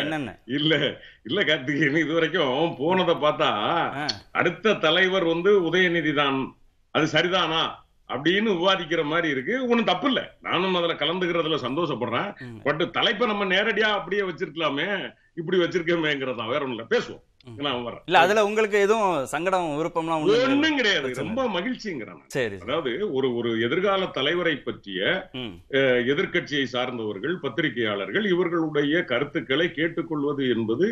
என்னன்னு? இல்ல இல்ல கார்த்திகேயன் இது வரைக்கும் போனதை பார்த்தா. அடுத்த தலைவர் வந்து உதயநிதி தான். அது சரிதானா? அப்படின்னு விவாதிக்கிற மாதிரி இருக்கு. ஒண்ணும் தப்பு இல்ல. நானும் அதுல கலந்துக்கிறதுல சந்தோஷப்படுறேன். பட் தலைப்பை நம்ம நேரடியா அப்படியே வச்சிருக்கலாமே இப்படி வச்சிருக்கோமேங்கிறதா வேற இல்ல பேசுவோம். இல்ல அதுல உங்களுக்கு எதுவும் சங்கடம் விருப்பம்லாம் ஒண்ணும் கிடையாது. ரொம்ப மகிழ்ச்சிங்கிறேன். அதாவது ஒரு ஒரு எதிர்கால தலைவரை பற்றிய எதிர்க்கட்சியை சார்ந்தவர்கள் பத்திரிகையாளர்கள் இவர்களுடைய கருத்துக்களை கேட்டுக்கொள்வது என்பது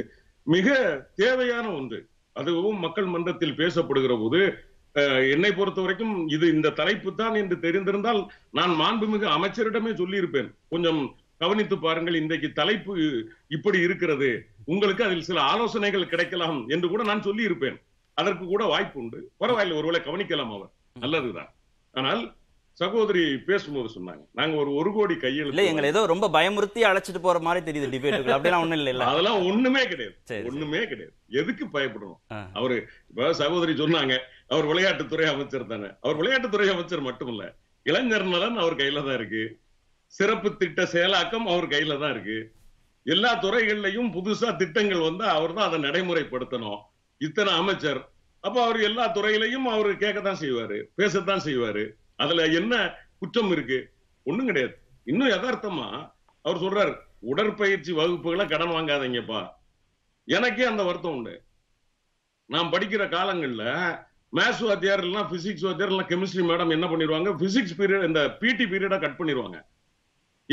மிக தேவையான ஒன்று. அதுவும் மக்கள் மன்றத்தில் பேசப்படுகிற போது என்னை பொறுத்த வரைக்கும் இது இந்த தலைப்பு தான் என்று தெரிந்திருந்தால் நான் மாண்புமிகு அமைச்சரிடமே சொல்லியிருப்பேன். கொஞ்சம் கவனித்து பாருங்கள் இன்றைக்கு தலைப்பு இப்படி இருக்கிறது. உங்களுக்கு அதில் சில ஆலோசனைகள் கிடைக்கலாம் என்று கூட நான் சொல்லி இருப்பேன் அதற்கு கூட வாய்ப்பு உண்டு. பரவாயில்லை ஒருவேளை கவனிக்கலாம் அவர். நல்லதுதான். ஆனால் சகோதரி பேசும்போது சொன்னாங்க நாங்க ஒரு ஒரு கோடி இல்ல கையெழுத்து எங்களை ஏதோ ரொம்ப பயமுறுத்தி அழைச்சிட்டு போற மாதிரி தெரியுது டிபேட்டுக்கு அப்படிலாம் ஒண்ணும் இல்ல அதெல்லாம் ஒண்ணுமே கிடையாது. ஒண்ணுமே கிடையாது. எதுக்கு பயப்படணும். அவரு இப்ப சகோதரி சொன்னாங்க அவர் விளையாட்டுத்துறை அமைச்சர் தானே. அவர் விளையாட்டுத்துறை அமைச்சர் மட்டும் இல்ல இளைஞர் நலன் அவர் கையில தான் இருக்கு. சிறப்பு திட்ட செயலாக்கம் அவர் கையில தான் இருக்கு. எல்லா துறைகள்லையும் புதுசா திட்டங்கள் வந்தா அவர் தான் அதை நடைமுறைப்படுத்தணும். இத்தனை அமைச்சர். அப்ப அவர் எல்லா துறையிலையும் அவர் கேட்கத்தான் செய்வாரு பேசத்தான் செய்வாரு. அதுல என்ன குற்றம் இருக்கு? ஒண்ணும் கிடையாது. இன்னும் யதார்த்தமா அவர் சொல்றாரு உடற்பயிற்சி வகுப்புகளை கடன் வாங்காதீங்கப்பா. எனக்கே அந்த வருத்தம் உண்டு. நான் படிக்கிற காலங்கள்ல மேத்ஸ் வாத்தியார் இல்லைன்னா பிசிக்ஸ் வாத்தியார் இல்லைன்னா கெமிஸ்ட்ரி மேடம் என்ன பண்ணிடுவாங்க? பிசிக்ஸ் பீரியட் இந்த பிடி பீரியடை கட் பண்ணிடுவாங்க.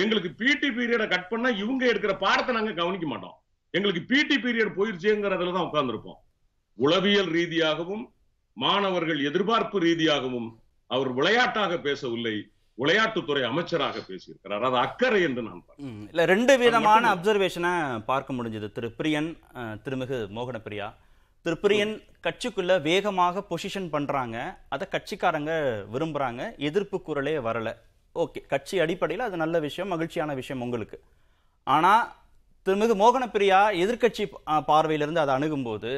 எங்களுக்கு பிடி பீரியடை கட் பண்ணா இவங்க எடுக்கிற பாடத்தை நாங்க கவனிக்க மாட்டோம். எங்களுக்கு பிடி பீரியட் போயிருச்சேங்கிறதுல தான் உட்கார்ந்துருப்போம். உளவியல் ரீதியாகவும் மாணவர்கள் எதிர்பார்ப்பு ரீதியாகவும் அவர் விளையாட்டாக பேசவில்லை விளையாட்டுத்துறை அமைச்சராக பேசியிருக்கிறார். அது அக்கறை என்று நான் இல்ல ரெண்டு விதமான அப்சர்வேஷனை பார்க்க முடிஞ்சது. திரு பிரியன் திருமிகு மோகன பிரியா திருப்பிரியன் கட்சிக்குள்ள வேகமாக பொசிஷன் பண்றாங்க. அதை கட்சிக்காரங்க விரும்புறாங்க. எதிர்ப்பு குரலே வரல. ஓகே கட்சி அடிப்படையில் அது நல்ல விஷயம் மகிழ்ச்சியான விஷயம் உங்களுக்கு. ஆனா திருமிகு மோகனப்பிரியா எதிர்கட்சி எதிர்க்கட்சி பார்வையிலிருந்து அதை அணுகும்போது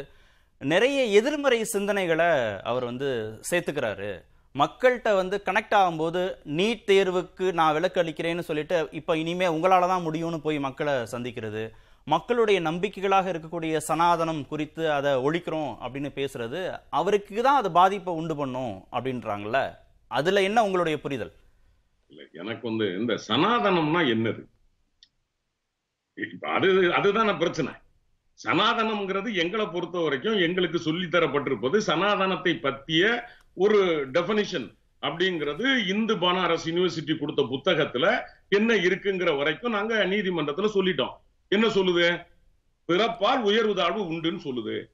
நிறைய எதிர்மறை சிந்தனைகளை அவர் வந்து சேர்த்துக்கிறாரு. மக்கள்கிட்ட வந்து கனெக்ட் ஆகும்போது நீட் தேர்வுக்கு நான் விலக்கு அளிக்கிறேன்னு சொல்லிட்டு இப்போ இனிமே உங்களால தான் முடியும்னு போய் மக்களை சந்திக்கிறது. மக்களுடைய நம்பிக்கைகளாக இருக்கக்கூடிய சனாதனம் குறித்து அதை ஒழிக்கிறோம் அப்படின்னு பேசுறது அவருக்கு தான் அது பாதிப்பை உண்டு பண்ணும் அப்படின்றாங்கல்ல? அதுல என்ன உங்களுடைய புரிதல்? எனக்கு வந்து இந்த சனாதனம்னா என்னது? அது அதுதான பிரச்சனை. சனாதனம்ங்கிறது எங்களை பொறுத்த வரைக்கும் எங்களுக்கு சொல்லித்தரப்பட்டிருப்பது சனாதனத்தை பத்திய ஒரு டெபனிஷன் அப்படிங்கிறது இந்து பனாரஸ் யூனிவர்சிட்டி கொடுத்த புத்தகத்துல என்ன இருக்குங்கிற வரைக்கும் நாங்க நீதிமன்றத்துல சொல்லிட்டோம். என்ன சொல்லுது? பிறப்பால் உயர்வு தாழ்வு உண்டுன்னு சொல்லுது.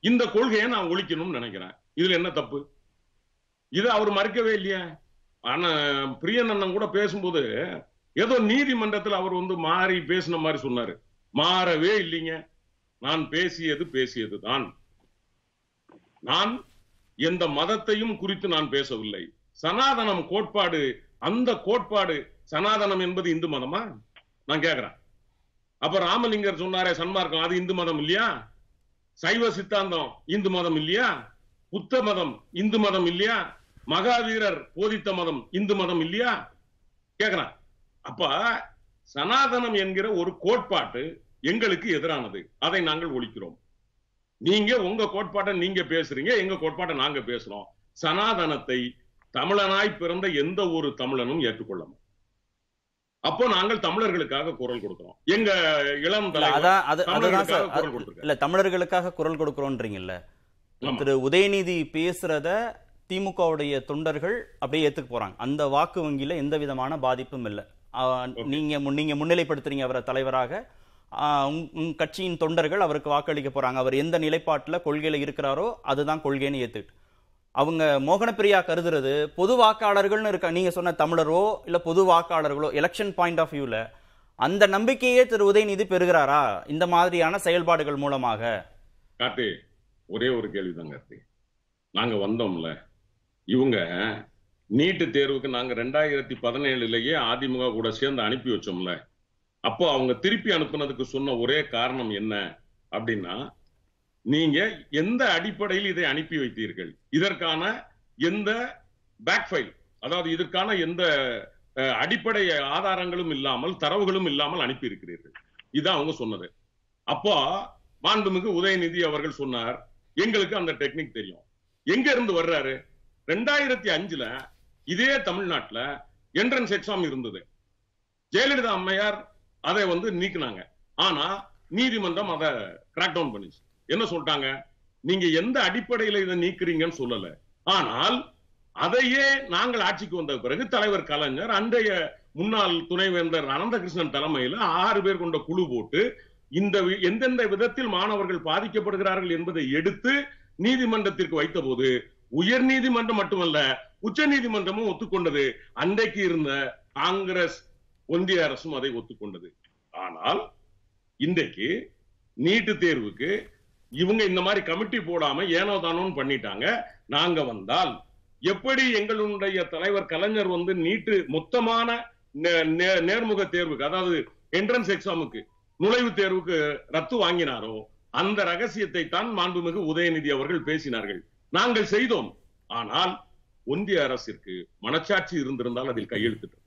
இந்த கொள்கையை நான் ஒழிக்கணும்னு நினைக்கிறேன். இதுல என்ன தப்பு? இது அவர் மறுக்கவே இல்லையா. ஆனா பிரியன் அண்ணன் கூட பேசும்போது ஏதோ நீதிமன்றத்தில் அவர் வந்து மாறி பேசின மாதிரி சொன்னாரு. மாறவே இல்லைங்க. நான் பேசியது பேசியது தான் நான் எந்த மதத்தையும் குறித்து நான் பேசவில்லை. சனாதனம் கோட்பாடு அந்த கோட்பாடு சனாதனம் என்பது இந்து மதமா? நான் கேக்குறேன். அப்ப ராமலிங்கர் சொன்னாரே சன்மார்க்கம் அது இந்து மதம் இல்லையா? சைவ சித்தாந்தம் இந்து மதம் இல்லையா? புத்த மதம் இந்து மதம் இல்லையா? மகாவீரர் போதித்த மதம் இந்து மதம் இல்லையா? கேக்குறேன் அப்ப சனாதனம் என்கிற ஒரு கோட்பாட்டு எங்களுக்கு எதிரானது. அதை நாங்கள் ஒழிக்கிறோம். நீங்க உங்க கோட்பாட்டை நீங்க பேசுறீங்க எங்க கோட்பாட்டை நாங்க பேசுறோம். சனாதனத்தை தமிழனாய் பிறந்த எந்த ஒரு தமிழனும் ஏற்றுக்கொள்ளணும் அப்போ நாங்கள் தமிழர்களுக்காக குரல் கொடுக்கிறோம். எங்க இளம் இல்ல, தமிழர்களுக்காக குரல் அது- கொடுத்திருக்காரு. இல்ல தமிழர்களுக்காக குரல் கொடுக்கிறோன்றீங்கல்ல. திரு உதயநிதி பேசுறத திமுகவுடைய தொண்டர்கள் அப்படியே ஏத்துக்க போறாங்க. அந்த வாக்கு வங்கியில எந்த விதமான பாதிப்பும் இல்லை. நீங்க நீங்க முன்னிலைப்படுத்துறீங்க அவரை தலைவராக. உங் கட்சியின் தொண்டர்கள் அவருக்கு வாக்களிக்க போறாங்க. அவர் எந்த நிலைப்பாட்டுல கொள்கையில இருக்கிறாரோ அதுதான் கொள்கைன்னு ஏத்துக்கிட்டு. அவங்க மோகனப்பிரியா கருதுறது பொது வாக்காளர்கள்னு இருக்க நீங்க சொன்ன தமிழரோ இல்ல பொது வாக்காளர்களோ எலெக்ஷன் பாயிண்ட் ஆஃப் வியூல அந்த நம்பிக்கையே திரு உதயநிதி பெறுகிறாரா? இந்த மாதிரியான செயல்பாடுகள் மூலமாக. கார்த்தி ஒரே ஒரு கேள்விதான் கார்த்தி. நாங்க வந்தோம்ல இவங்க நீட்டு தேர்வுக்கு நாங்க ரெண்டாயிரத்தி பதினேழுலயே அதிமுக கூட சேர்ந்து அனுப்பி வச்சோம்ல அப்போ அவங்க திருப்பி அனுப்புனதுக்கு சொன்ன ஒரே காரணம் என்ன அப்படின்னா நீங்க எந்த அடிப்படையில் இதை அனுப்பி வைத்தீர்கள்? இதற்கான எந்த பேக் ஃபைல் அதாவது இதற்கான எந்த அடிப்படை ஆதாரங்களும் இல்லாமல் தரவுகளும் இல்லாமல் அனுப்பி இருக்கிறீர்கள் இதுதான் அவங்க சொன்னது. அப்போ மாண்புமிகு உதயநிதி அவர்கள் சொன்னார் எங்களுக்கு அந்த டெக்னிக் தெரியும். எங்க இருந்து வர்றாரு? ரெண்டாயிரத்தி அஞ்சுல இதே தமிழ்நாட்டுல என்ட்ரன்ஸ் எக்ஸாம் இருந்தது. ஜெயலலிதா அம்மையார் அதை வந்து நீக்கினாங்க. ஆனா நீதிமன்றம் அதை கிராக் டவுன் பண்ணிச்சு. என்ன சொல்லிட்டாங்க? நீங்க எந்த அடிப்படையில இதை நீக்குறீங்கன்னு சொல்லல. ஆனால் அதையே நாங்கள் ஆட்சிக்கு வந்த பிறகு தலைவர் கலைஞர் அன்றைய முன்னாள் துணைவேந்தர் அனந்தகிருஷ்ணன் தலைமையில ஆறு பேர் கொண்ட குழு போட்டு இந்த எந்தெந்த விதத்தில் மாணவர்கள் பாதிக்கப்படுகிறார்கள் என்பதை எடுத்து நீதிமன்றத்திற்கு வைத்த போது உயர் நீதிமன்றம் மட்டுமல்ல உச்ச நீதிமன்றமும் ஒத்துக்கொண்டது. அன்றைக்கு இருந்த காங்கிரஸ் ஒன்றிய அரசும் அதை ஒத்துக்கொண்டது. ஆனால் இன்றைக்கு நீட்டு தேர்வுக்கு இவங்க இந்த மாதிரி கமிட்டி போடாம ஏனோ தானோன்னு பண்ணிட்டாங்க. நாங்க வந்தால் எப்படி எங்களுடைய தலைவர் கலைஞர் வந்து நீட்டு மொத்தமான நே- நே- நேர்முக தேர்வுக்கு அதாவது என்ட்ரன்ஸ் எக்ஸாமுக்கு நுழைவு தேர்வுக்கு ரத்து வாங்கினாரோ அந்த ரகசியத்தை தான் மாண்புமிகு உதயநிதி அவர்கள் பேசினார்கள். நாங்கள் செய்தோம். ஆனால் ஒன்றிய அரசிற்கு மனச்சாட்சி இருந்திருந்தால் அதில் கையெழுத்திட்டது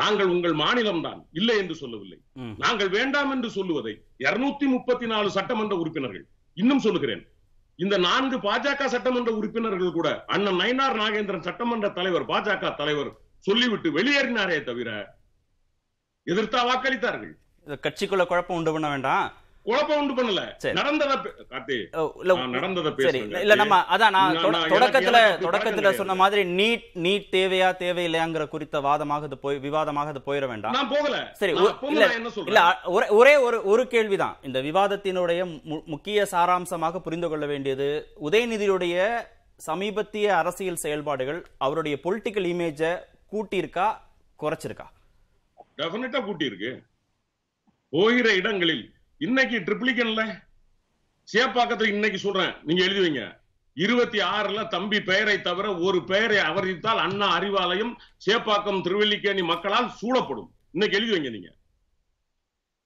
நாங்கள் உங்கள் மாநிலம்தான். இல்லை என்று சொல்லவில்லை. நாங்கள் வேண்டாம் என்று சொல்லுவதை இருநூத்தி முப்பத்தி நாலு சட்டமன்ற உறுப்பினர்கள் இன்னும் சொல்லுகிறேன். இந்த நான்கு பாஜக சட்டமன்ற உறுப்பினர்கள் கூட அண்ணன் நயினார் நாகேந்திரன் சட்டமன்ற தலைவர் பாஜக தலைவர் சொல்லிவிட்டு வெளியேறினாரே தவிர எதிர்த்தா வாக்களித்தார்கள். கட்சிக்குள்ள குழப்பம் உண்டு பண்ண வேண்டாம். குழப்பம் உண்டு பண்ணல. நடந்தத நடந்ததை சரி இல்ல நம்ம அதான் நான் தொடக்கத்துல தொடக்கத்துல சொன்ன மாதிரி நீட் நீட் தேவையா தேவையில்லையாங்கிற குறித்த வாதமாக போய் விவாதமாக போயிட வேண்டாம். நான் போகல. சரி இல்ல ஒரே ஒரே கேள்விதான். இந்த விவாதத்தினுடைய முக்கிய சாராம்சமாக புரிந்து கொள்ள வேண்டியது உதயநிதியுடைய சமீபத்திய அரசியல் செயல்பாடுகள் அவருடைய பொலிட்டிக்கல் இமேஜை கூட்டியிருக்கா குறைச்சிருக்கா? டெபினட்டா கூட்டி இருக்கு போகிற இடங்களில் இன்னைக்கு ட்ரிப்ளிகன்ல சேப்பாக்கத்துல இன்னைக்கு சொல்றேன். நீங்க எழுதி வைங்க. இருபத்தி ஆறுல தம்பி பெயரை தவிர ஒரு பெயரை அவரித்தால் அண்ணா அறிவாலயம் சேப்பாக்கம் திருவல்லிக்கேணி மக்களால் சூழப்படும். இன்னைக்கு எழுதி வைங்க நீங்க.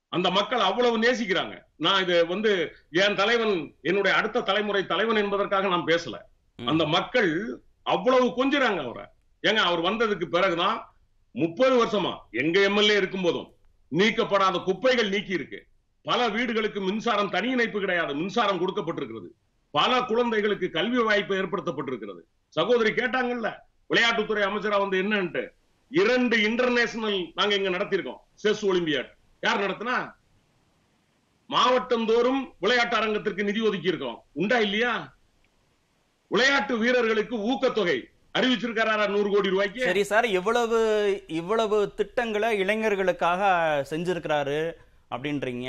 அந்த மக்கள் அவ்வளவு நேசிக்கிறாங்க. நான் இது வந்து என் தலைவன் என்னுடைய அடுத்த தலைமுறை தலைவன் என்பதற்காக நான் பேசல. அந்த மக்கள் அவ்வளவு கொஞ்சிறாங்க அவரை. ஏங்க அவர் வந்ததுக்கு பிறகுதான் முப்பது வருஷமா எங்க எம்எல்ஏ இருக்கும் போதும் நீக்கப்படாத குப்பைகள் நீக்கி இருக்கு பல வீடுகளுக்கு மின்சாரம் தனி இணைப்பு கிடையாது. மின்சாரம் கொடுக்கப்பட்டிருக்கிறது. பல குழந்தைகளுக்கு கல்வி வாய்ப்பு ஏற்படுத்தப்பட்டிருக்கிறது. சகோதரி கேட்டாங்கல்ல விளையாட்டுத்துறை அமைச்சரா வந்து என்னன்ட்டு? இரண்டு இன்டர்நேஷனல் நாங்க இங்க நடத்தியிருக்கோம். Chess olympiad. யார் நடத்தினா? மாவட்டம் தோறும் விளையாட்டு அரங்கத்திற்கு நிதி ஒதுக்கி இருக்கோம் உண்டா இல்லையா? விளையாட்டு வீரர்களுக்கு ஊக்கத்தொகை. அறிவிச்சிருக்காரா நூறு கோடி ரூபாய்க்கு? சரி சார் இவ்வளவு இவ்வளவு திட்டங்களை இளைஞர்களுக்காக செஞ்சிருக்கிறாரு. அப்படின்றீங்க.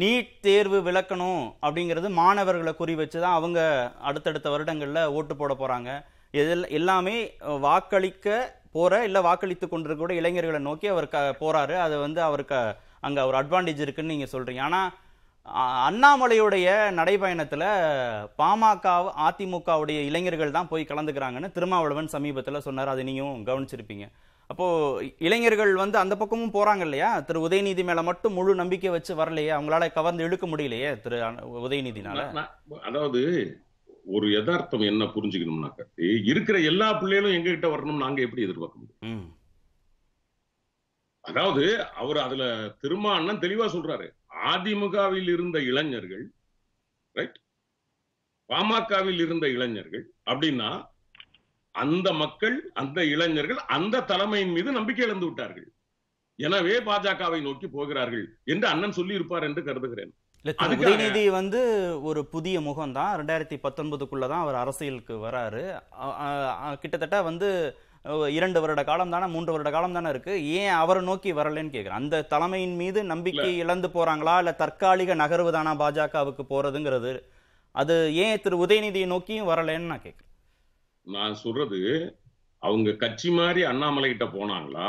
நீட் தேர்வு விளக்கணும் அப்படிங்கிறது மாணவர்களை குறி வச்சு தான் அவங்க அடுத்தடுத்த வருடங்களில் ஓட்டு போட போகிறாங்க இதில் எல்லாமே வாக்களிக்க போகிற இல்லை வாக்களித்து கொண்டிருக்க இளைஞர்களை நோக்கி அவர் க- போகிறாரு அது வந்து அவருக்கு அங்கே ஒரு அட்வான்டேஜ் இருக்குன்னு நீங்கள் சொல்கிறீங்க ஆனால் அண்ணாமலையுடைய நடைபயணத்தில் பாமக அதிமுகவுடைய இளைஞர்கள் தான் போய் கலந்துக்கிறாங்கன்னு திருமாவளவன் சமீபத்தில் சொன்னார். அதை நீயும் கவனிச்சிருப்பீங்க. அப்போ இளைஞர்கள் வந்து அந்த பக்கமும் போறாங்க இல்லையா திரு உதயநிதி மேல மட்டும் முழு நம்பிக்கை வச்சு வரலையே அவங்களால கவர்ந்து இழுக்க முடியலையே திரு உதயநிதினால? அதாவது ஒரு யதார்த்தம் என்ன புரிஞ்சுக்கணும்னா கத்தி இருக்கிற எல்லா பிள்ளைகளும் எங்க கிட்ட வரணும் நாங்க எப்படி எதிர்பார்க்க முடியும்? அதாவது அவர் அதுல திருமா அண்ணன் தெளிவா சொல்றாரு. அதிமுகவில் இருந்த இளைஞர்கள் ரைட் பாமகவில் இருந்த இளைஞர்கள் அப்படின்னா அந்த மக்கள் அந்த இளைஞர்கள் அந்த தலைமையின் மீது நம்பிக்கை இழந்து விட்டார்கள். எனவே பாஜகவை நோக்கி போகிறார்கள் என்று அண்ணன் சொல்லி இருப்பார் என்று கருதுகிறேன். உதயநிதி வந்து ஒரு புதிய முகம் தான் ரெண்டாயிரத்தி பத்தொன்பதுக்குள்ள தான் அவர் அரசியலுக்கு வராரு கிட்டத்தட்ட வந்து இரண்டு வருட காலம் தானே மூன்று வருட காலம் தானே இருக்கு. ஏன் அவரை நோக்கி வரலன்னு கேக்குறேன். அந்த தலைமையின் மீது நம்பிக்கை இழந்து போறாங்களா? இல்ல தற்காலிக நகர்வு தானா பாஜகவுக்கு போறதுங்கிறது? அது ஏன் திரு உதயநிதியை நோக்கியும் வரலன்னு நான் கேக்குறேன். நான் சொல்றது அவங்க கட்சி மாதிரி அண்ணாமலை கிட்ட போனாங்களா.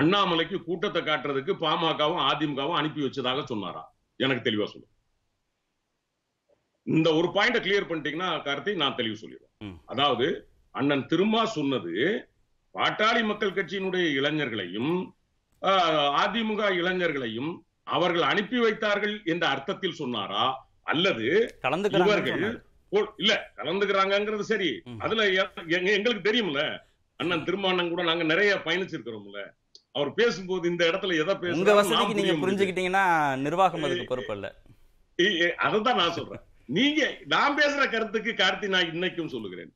அண்ணாமலைக்கு கூட்டத்தை காட்டுறதுக்கு பாமகவும் அதிமுகவும் அனுப்பி வச்சதாக சொன்னாரா? எனக்கு தெளிவா சொல்லு. இந்த ஒரு பாயிண்ட கிளியர் பண்ணிட்டீங்கன்னா கார்த்தி நான் தெளிவு சொல்லிடுவேன். அதாவது அண்ணன் திருமா சொன்னது பாட்டாளி மக்கள் கட்சியினுடைய இளைஞர்களையும் அதிமுக இளைஞர்களையும் அவர்கள் அனுப்பி வைத்தார்கள் என்ற அர்த்தத்தில் சொன்னாரா? அல்லது இவர்கள் இல்ல கலந்துக்கிறாங்கிறது சரி. அதுல எங்களுக்கு தெரியும்ல. அண்ணன் திருமாண்ணன் கூட நாங்க நிறைய பயணிச்சிருக்கிறோம்ல. அவர் பேசும்போது இந்த இடத்துல எதை புரிய நீங்க. புரிஞ்சுக்கிட்டீங்கன்னா நிர்வாகம் அதுக்கு பொறுப்பு இல்ல. அதைத்தான் நான் சொல்றேன். நீங்க நான் பேசுற கருத்துக்கு கார்த்தி நான் இன்னைக்கும் சொல்லுகிறேன்.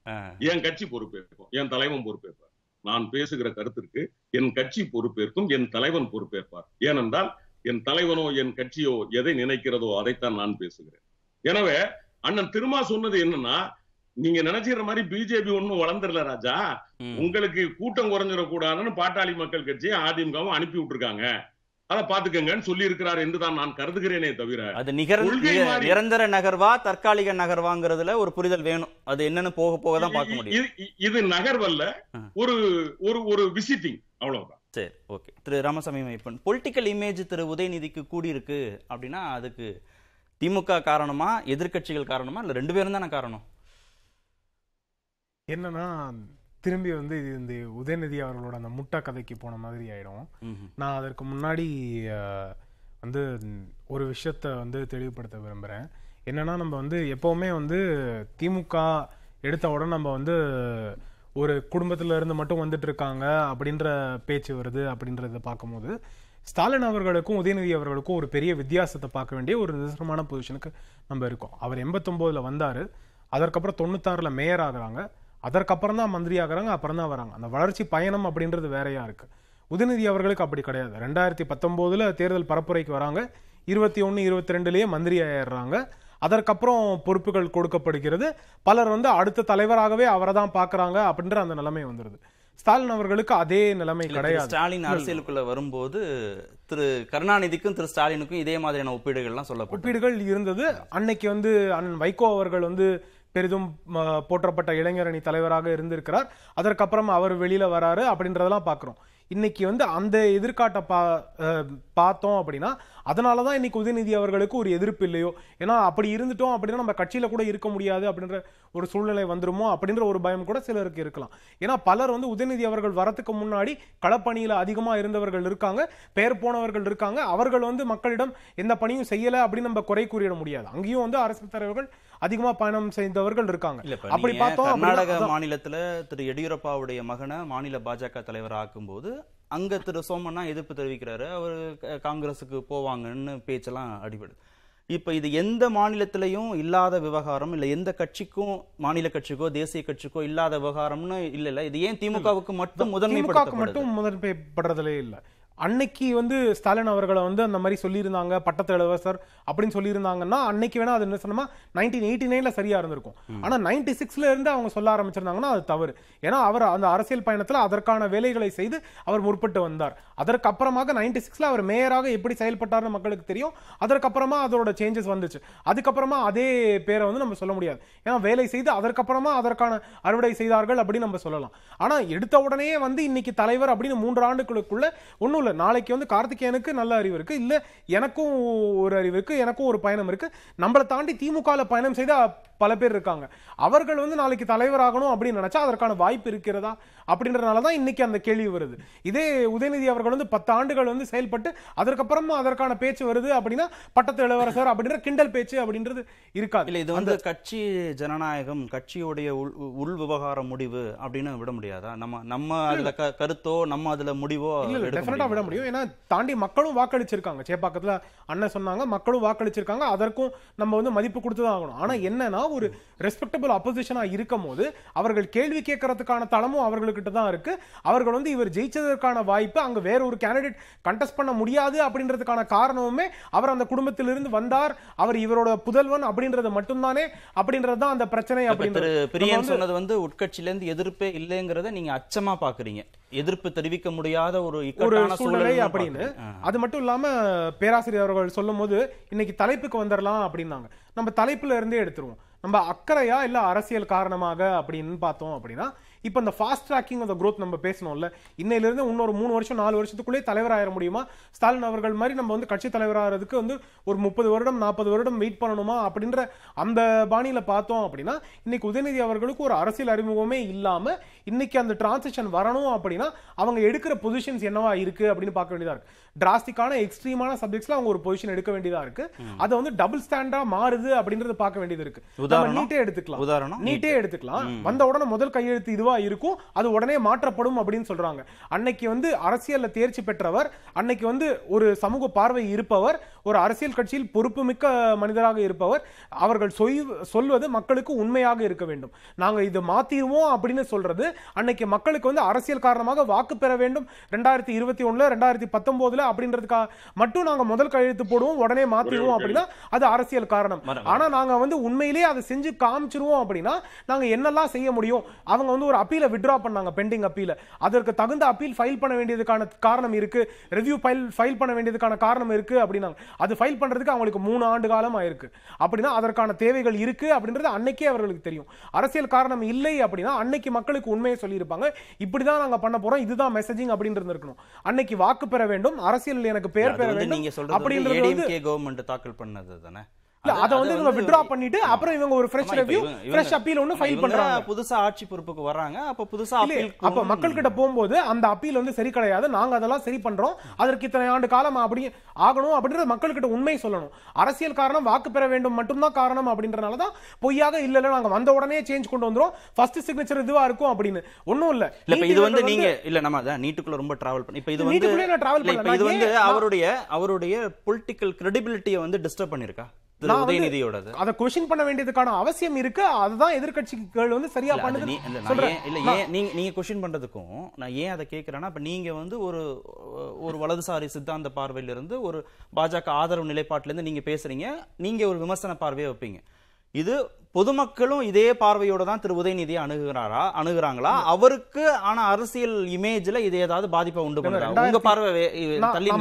என் கட்சி பொறுப்பேற்கும் என் தலைவன் பொறுப்பேற்பார். நான் பேசுகிற கருத்திற்கு என் கட்சி பொறுப்பேற்கும் என் தலைவன் பொறுப்பேற்பார். ஏனென்றால் என் தலைவனோ என் கட்சியோ எதை நினைக்கிறதோ அதைத்தான் நான் பேசுகிறேன். எனவே அண்ணன் திருமா சொன்னது என்னன்னா நீங்க நினைச்சுக்கிற மாதிரி பிஜேபி ஒண்ணும் வளர்ந்துடல ராஜா. உங்களுக்கு கூட்டம் குறைஞ்சிடக்கூடாதுன்னு பாட்டாளி மக்கள் கட்சி அதிமுகவும் அனுப்பி விட்டுருக்காங்க. அதை பாத்துக்கங்கன்னு சொல்லி இருக்கிறார் என்று தான் நான் கருதுகிறேனே தவிர அது நிகர நிரந்தர நகர்வா தற்காலிக நகர்வாங்கிறதுல ஒரு புரிதல் வேணும். அது என்னன்னு போக போக தான் பார்க்க முடியும். இது- நகர்வல்ல. ஒரு ஒரு ஒரு விசிட்டிங் அவ்வளவுதான். சரி ஓகே திரு ராமசாமி மைப்பன். பொலிட்டிக்கல் இமேஜ் திரு உதயநிதிக்கு கூடி இருக்கு அப்படின்னா அதுக்கு திமுக காரணமா எதிர்க்கட்சிகள் காரணமா இல்ல ரெண்டு பேரும் தானே காரணம்? என்னன்னா திரும்பி வந்து இது இந்த உதயநிதி அவர்களோட அந்த முட்டா கதைக்கு போன மாதிரி ஆயிடும். நான் அதற்கு முன்னாடி வந்து ஒரு விஷயத்த வந்து தெளிவுபடுத்த விரும்புகிறேன் என்னன்னா நம்ம வந்து எப்போவுமே வந்து திமுக எடுத்த உடனே நம்ம வந்து ஒரு குடும்பத்துல இருந்து மட்டும் வந்துட்டு இருக்காங்க அப்படின்ற பேச்சு வருது அப்படின்றத பார்க்கும்போது ஸ்டாலின் அவர்களுக்கும் உதயநிதி அவர்களுக்கும் ஒரு பெரிய வித்தியாசத்தை பார்க்க வேண்டிய ஒரு நிதர்சனமான பொசிஷனுக்கு நம்ம இருக்கோம். அவர் எண்பத்தொம்போதில் வந்தார். அதற்கப்புறம் தொண்ணூத்தாறில் மேயர் ஆகுறாங்க. அதற்கப்புறம் தான் மந்திரி ஆகுறாங்க அப்புறம் தான் வராங்க. அந்த வளர்ச்சி பயணம் அப்படின்றது வேறையாக இருக்குது உதயநிதி அவர்களுக்கு அப்படி கிடையாது. ரெண்டாயிரத்தி பத்தொம்போதில் தேர்தல் பரப்புரைக்கு வராங்க. இருபத்தி ஒன்று இருபத்தி ரெண்டுலேயே மந்திரி ஆயிடுறாங்க. அதற்கப்புறம் பொறுப்புகள் கொடுக்கப்படுகிறது. பலர் வந்து அடுத்த தலைவராகவே அவரை தான் பார்க்குறாங்க அப்படின்ற அந்த நிலைமை வந்துடுது ஸ்டாலின் அவர்களுக்கு அதே நிலைமை கிடையாது. ஸ்டாலின் அரசியலுக்குள்ள வரும்போது திரு கருணாநிதிக்கும் திரு ஸ்டாலினுக்கும் இதே மாதிரியான ஒப்பீடுகள்லாம் சொல்லப்படும் ஒப்பீடுகள் இருந்தது. அன்னைக்கு வந்து அண்ணன் வைகோ அவர்கள் வந்து பெரிதும் போற்றப்பட்ட இளைஞரணி தலைவராக இருந்திருக்கிறார். அதற்கப்புறம் அவர் வெளியில வராரு அப்படின்றதெல்லாம் பார்க்குறோம் இன்னைக்கு வந்து அந்த எதிர்காட்ட பா பார்த்தோம் அப்படின்னா அதனால தான் இன்னைக்கு உதயநிதி அவர்களுக்கு ஒரு எதிர்ப்பு இல்லையோ? ஏன்னா அப்படி இருந்துட்டோம் அப்படின்னா நம்ம கட்சியில் கூட இருக்க முடியாது அப்படின்ற ஒரு சூழ்நிலை வந்துருமோ அப்படின்ற ஒரு பயம் கூட சிலருக்கு இருக்கலாம். ஏன்னா பலர் வந்து உதயநிதி அவர்கள் வரத்துக்கு முன்னாடி களப்பணியில் அதிகமாக இருந்தவர்கள் இருக்காங்க பெயர் போனவர்கள் இருக்காங்க. அவர்கள் வந்து மக்களிடம் எந்த பணியும் செய்யலை அப்படின்னு நம்ம குறை கூறிட முடியாது. அங்கேயும் வந்து அரசு தலைவர்கள் அதிகமா பயணம் செய்தவர்கள் இருக்காங்க. அப்படி பார்த்தோம் கர்நாடக. மாநிலத்துல திரு எடியூரப்பாவுடைய மகனை மாநில பாஜக தலைவர் ஆக்கும்போது அங்க திரு சோமண்ணா எதிர்ப்பு தெரிவிக்கிறாரு. அவர் காங்கிரஸுக்கு போவாங்கன்னு பேச்செல்லாம் அடிபடுது. இப்ப இது எந்த மாநிலத்திலையும் இல்லாத விவகாரம் இல்ல எந்த கட்சிக்கும் மாநில கட்சிக்கோ தேசிய கட்சிக்கோ இல்லாத விவகாரம்னு இல்ல இல்ல. இது ஏன் திமுகவுக்கு மட்டும் முதன்மைப்படுத்தப்படுது மட்டும் முதன்மைப்படுறதுலே இல்ல. அன்னைக்கு வந்து ஸ்டாலின் அவர்களை வந்து அந்த மாதிரி சொல்லியிருந்தாங்க பட்டத்து இளவரசர் அப்படின்னு சொல்லியிருந்தாங்கன்னா அன்னைக்கு வேணா அது என்ன சொன்னோமா நைன்டீன் எயிட்டி நைன்ல சரியா இருந்திருக்கும். ஆனா நைன்டி சிக்ஸ்ல இருந்து அவங்க சொல்ல ஆரம்பிச்சிருந்தாங்கன்னா அது தவறு. ஏன்னா அவர் அந்த அரசியல் பயணத்துல அதற்கான வேலைகளை செய்து அவர் முற்பட்டு வந்தார். அதற்கு அப்புறமாக நைன்டி சிக்ஸ்ல அவர் மேயராக எப்படி செயல்பட்டார்னு மக்களுக்கு தெரியும். அதற்கப்புறமா அதோட சேஞ்சஸ் வந்துச்சு. அதுக்கப்புறமா அதே பேரை வந்து நம்ம சொல்ல முடியாது. ஏன்னா வேலை செய்து அதற்கப்புறமா அதற்கான அறுவடை செய்தார்கள் அப்படின்னு நம்ம சொல்லலாம். ஆனா எடுத்த உடனே வந்து இன்னைக்கு தலைவர் அப்படின்னு மூன்று ஆண்டுகளுக்குள்ள ஒண்ணும் இல்ல. நாளைக்கு வந்து கார்த்திகேயனுக்கு நல்ல அறிவு இருக்கு. இல்ல எனக்கும் ஒரு அறிவு இருக்கு எனக்கும் ஒரு பயணம் இருக்கு. நம்மளை தாண்டி திமுகல பயணம் செய்த பல பேர் இருக்காங்க. அவர்கள் வந்து நாளைக்கு தலைவராகணும் அப்படின்னு நினைச்சா அதற்கான வாய்ப்பு இருக்கிறதா அப்படின்றதுனால தான் இன்னைக்கு அந்த கேள்வி வருது. இதே உதயநிதி அவர்கள் வந்து பத்து ஆண்டுகள் வந்து செயல்பட்டு அதற்கப்புறமா அதற்கான பேச்சு வருது அப்படின்னா பட்டத்து இளவரசர் அப்படின்ற கிண்டல் பேச்சு அப்படின்றது இருக்காது. இல்ல இது வந்து கட்சி ஜனநாயகம் கட்சியுடைய உள் உள் விவகார முடிவு அப்படின்னு விட முடியாதா? நம்ம நம்ம அதுல கருத்தோ நம்ம அதுல முடிவோ விட முடியும். ஏன்னா தாண்டி மக்களும் வாக்களிச்சிருக்காங்க. சேப்பாக்கத்துல அண்ணன் சொன்னாங்க மக்களும் வாக்களிச்சிருக்காங்க. அதற்கும் நம்ம வந்து மதிப்பு கொடுத்து தான் ஆகணும். ஆனா என்னன்னா ஒரு ரெஸ்பெக்டபிள் அப்போசிஷனா இருக்கும் போது அவர்கள் கேள்வி கேட்கறதுக்கான தளமும் அவர்கள்கிட்ட தான் இருக்கு. அவர்கள் வந்து இவர் ஜெயிச்சதற்கான வாய்ப்பு அங்க வேற ஒரு கேண்டிடேட் கண்டெஸ்ட் பண்ண முடியாது அப்படின்றதுக்கான காரணமுமே அவர் அந்த குடும்பத்திலிருந்து வந்தார். அவர் இவரோட புதல்வன் அப்படின்றது மட்டும்தானே? அப்படின்றது தான் அந்த பிரச்சனை அப்படின்றது. பிரியன் சொன்னது வந்து உட்கட்சியில இருந்து எதிர்ப்பே இல்லைங்கிறத நீங்க அச்சமா பாக்குறீங்க. எதிர்ப்பு தெரிவிக்க முடியாத ஒரு இக்கட்டான சூழ்நிலை அப்படின்னு. அது மட்டும் இல்லாம பேராசிரியர் அவர்கள் சொல்லும் போது இன்னைக்கு தலைப்புக்கு வந்துடலாம் அப்படின்னாங்க. நம்ம தலைப்புல இருந்தே எடுத்துருவோம். நம்ம அக்கறையா இல்ல அரசியல் காரணமாக அப்படின்னு பார்த்தோம் அப்படின்னா இப்போ இந்த ஃபாஸ்ட் ட்ராக்கிங் அந்த க்ரோத் நம்ம பேசணும்ல. இன்னையிலிருந்து இன்னொரு மூணு வருஷம் நாலு வருஷத்துக்குள்ளே தலைவராக முடியுமா? ஸ்டாலின் அவர்கள் மாதிரி நம்ம வந்து கட்சி தலைவராகிறதுக்கு வந்து ஒரு முப்பது வருடம் நாற்பது வருடம் வெயிட் பண்ணணுமா? அப்படின்ற அந்த பாணியில் பார்த்தோம் அப்படின்னா இன்னைக்கு உதயநிதி அவர்களுக்கு ஒரு அரசியல் அறிமுகமே இல்லாமல் இன்னைக்கு அந்த டிரான்சிஷன் வரணும் அப்படின்னா அவங்க எடுக்கிற பொசிஷன்ஸ் என்னவா இருக்கு அப்படின்னு பார்க்க வேண்டியதாக இருக்கு. டிராஸ்டிக்கான எக்ஸ்ட்ரீமான சப்ஜெக்ட்ஸ்ல அவங்க ஒரு பொசிஷன் எடுக்க வேண்டியதா இருக்கு. அதை வந்து டபுள் ஸ்டாண்டா மாறுது அப்படின்றத பார்க்க வேண்டியது இருக்கு? நீட்டே எடுத்துக்கலாம். உதாரணம்? நீட்டே எடுத்துக்கலாம். வந்த உடனே முதல் கையெழுத்து இதுவா இருக்கும். அது உடனே மாற்றப்படும் அப்படின்னு சொல்றாங்க. அன்னைக்கு வந்து அரசியல்ல தேர்ச்சி பெற்றவர் அன்னைக்கு வந்து ஒரு சமூக பார்வை இருப்பவர் ஒரு அரசியல் கட்சியில் பொறுப்புமிக்க மனிதராக இருப்பவர் அவர்கள் சொய்- சொல்வது மக்களுக்கு உண்மையாக இருக்க வேண்டும். நாங்க இதை மாத்திடுவோம் அப்படின்னு சொல்றது அன்னைக்கு மக்களுக்கு வந்து அரசியல் காரணமாக வாக்கு பெற வேண்டும். ரெண்டாயிரத்தி இருபத்தி ஒண்ணுல ரெண்டாயிரத்தி பத்தொன்பதுல அப்படின்றதுக்காக மட்டும் நாங்க முதல் கையெழுத்து போடுவோம் உடனே மாத்திடுவோம் அப்படின்னா அது அரசியல் காரணம். வர- ஆனா நாங்க வந்து உண்மையிலேயே அதை செஞ்சு காமிச்சிருவோம் அப்படின்னா நாங்க என்னெல்லாம் செய்ய முடியும்? அவங்க வந்து ஒரு அப்பீல வித்ட்ரா பண்ணாங்க பெண்டிங் அப்பீல. அதற்கு தகுந்த அப்பீல் ஃபைல் பண்ண வேண்டியதுக்கான காரணம் இருக்கு. ரிவ்யூ ஃபைல் ஃபைல் பண்ண வேண்டியதுக்கான காரணம் இருக்கு அப்படின்னாங்க. அது ஃபைல் பண்றதுக்கு அவங்களுக்கு மூணு ஆண்டு காலம் ஆயிருக்கு. அப்படின்னா அதற்கான தேவைகள் இருக்கு அப்படின்றது அன்னைக்கே அவர்களுக்கு தெரியும். அரசியல் காரணம் இல்லை அப்படின்னா அன்னைக்கு மக்களுக்கு உண்மையை சொல்லியிருப்பாங்க. இப்படிதான் நாங்க பண்ண போறோம் இதுதான் மெசேஜிங் அப்படின்னு இருக்கணும் அன்னைக்கு வாக்கு பெற வேண்டும் அரசியல் எனக்கு பேர் பெற வேண்டும் அப்படின்றது கவர்மெண்ட் தாக்கல் பண்ணது தானே? அது- வந்து இவங்க வித்ட்ரா பண்ணிட்டு அப்புறம் இவங்க ஒரு ஃப்ரெஷ் ரிவ்யூ ஃப்ரெஷ் அப்பீல் ஒன்னு ஃபைல் பண்றாங்க. புதுசா ஆட்சி பொறுப்புக்கு வர்றாங்க. அப்ப புதுசா அப்பீல் அப்ப மக்கள் கிட்ட போகும்போது அந்த அப்பீல் வந்து சரி கிடையாது. நாங்க அதெல்லாம் சரி பண்றோம். அதற்கு இத்தனை ஆண்டு காலம் அப்படி ஆகணும் அப்படின்றது மக்கள் கிட்ட உண்மை சொல்லணும். அரசியல் காரணம் வாக்கு பெற வேண்டும் மட்டும்தான் காரணம் அப்படின்றனால தான் பொய்யாக இல்ல இல்ல நாங்க வந்த உடனே சேஞ்ச் கொண்டு வந்துரும். ஃபர்ஸ்ட் சிக்னேச்சர் இதுவா இருக்கும் அப்படின்னு. ஒண்ணும் இல்ல. இல்ல இது வந்து நீங்க இல்ல நம்ம அதான் நீட்டுக்குள்ள ரொம்ப டிராவல் பண்ணி இப்ப இது வந்து. இது வந்து அவருடைய அவருடைய பொலிட்டிக்கல் கிரெடிபிலிட்டியை வந்து டிஸ்டர்ப் பண்ணிருக்கா உதயநிதியோடது. அதை கொஸ்டின் பண்ண வேண்டியதுக்கான அவசியம் இருக்கு. அதுதான் எதிர்க்கட்சிகள் வந்து சரியா பண்ணுது இல்ல, ஏன் நீங்க நீங்க கொஸ்டின் பண்றதுக்கும் நான் ஏன் அதை கேட்கிறேன்னா இப்ப நீங்க வந்து ஒரு ஒரு வலதுசாரி சித்தாந்த பார்வையில இருந்து ஒரு பாஜக ஆதரவு நிலைப்பாட்டில இருந்து நீங்க பேசுறீங்க. நீங்க ஒரு விமர்சன பார்வையை வைப்பீங்க. இது பொதுமக்களும் இதே பார்வையோட தான் திரு உதயநிதியை அணுகுறாரா அணுகுறாங்களா? அவருக்கு ஆன அரசியல் இமேஜ்ல இது ஏதாவது பாதிப்பை உண்டு பண்ணுறா உங்க பார்வை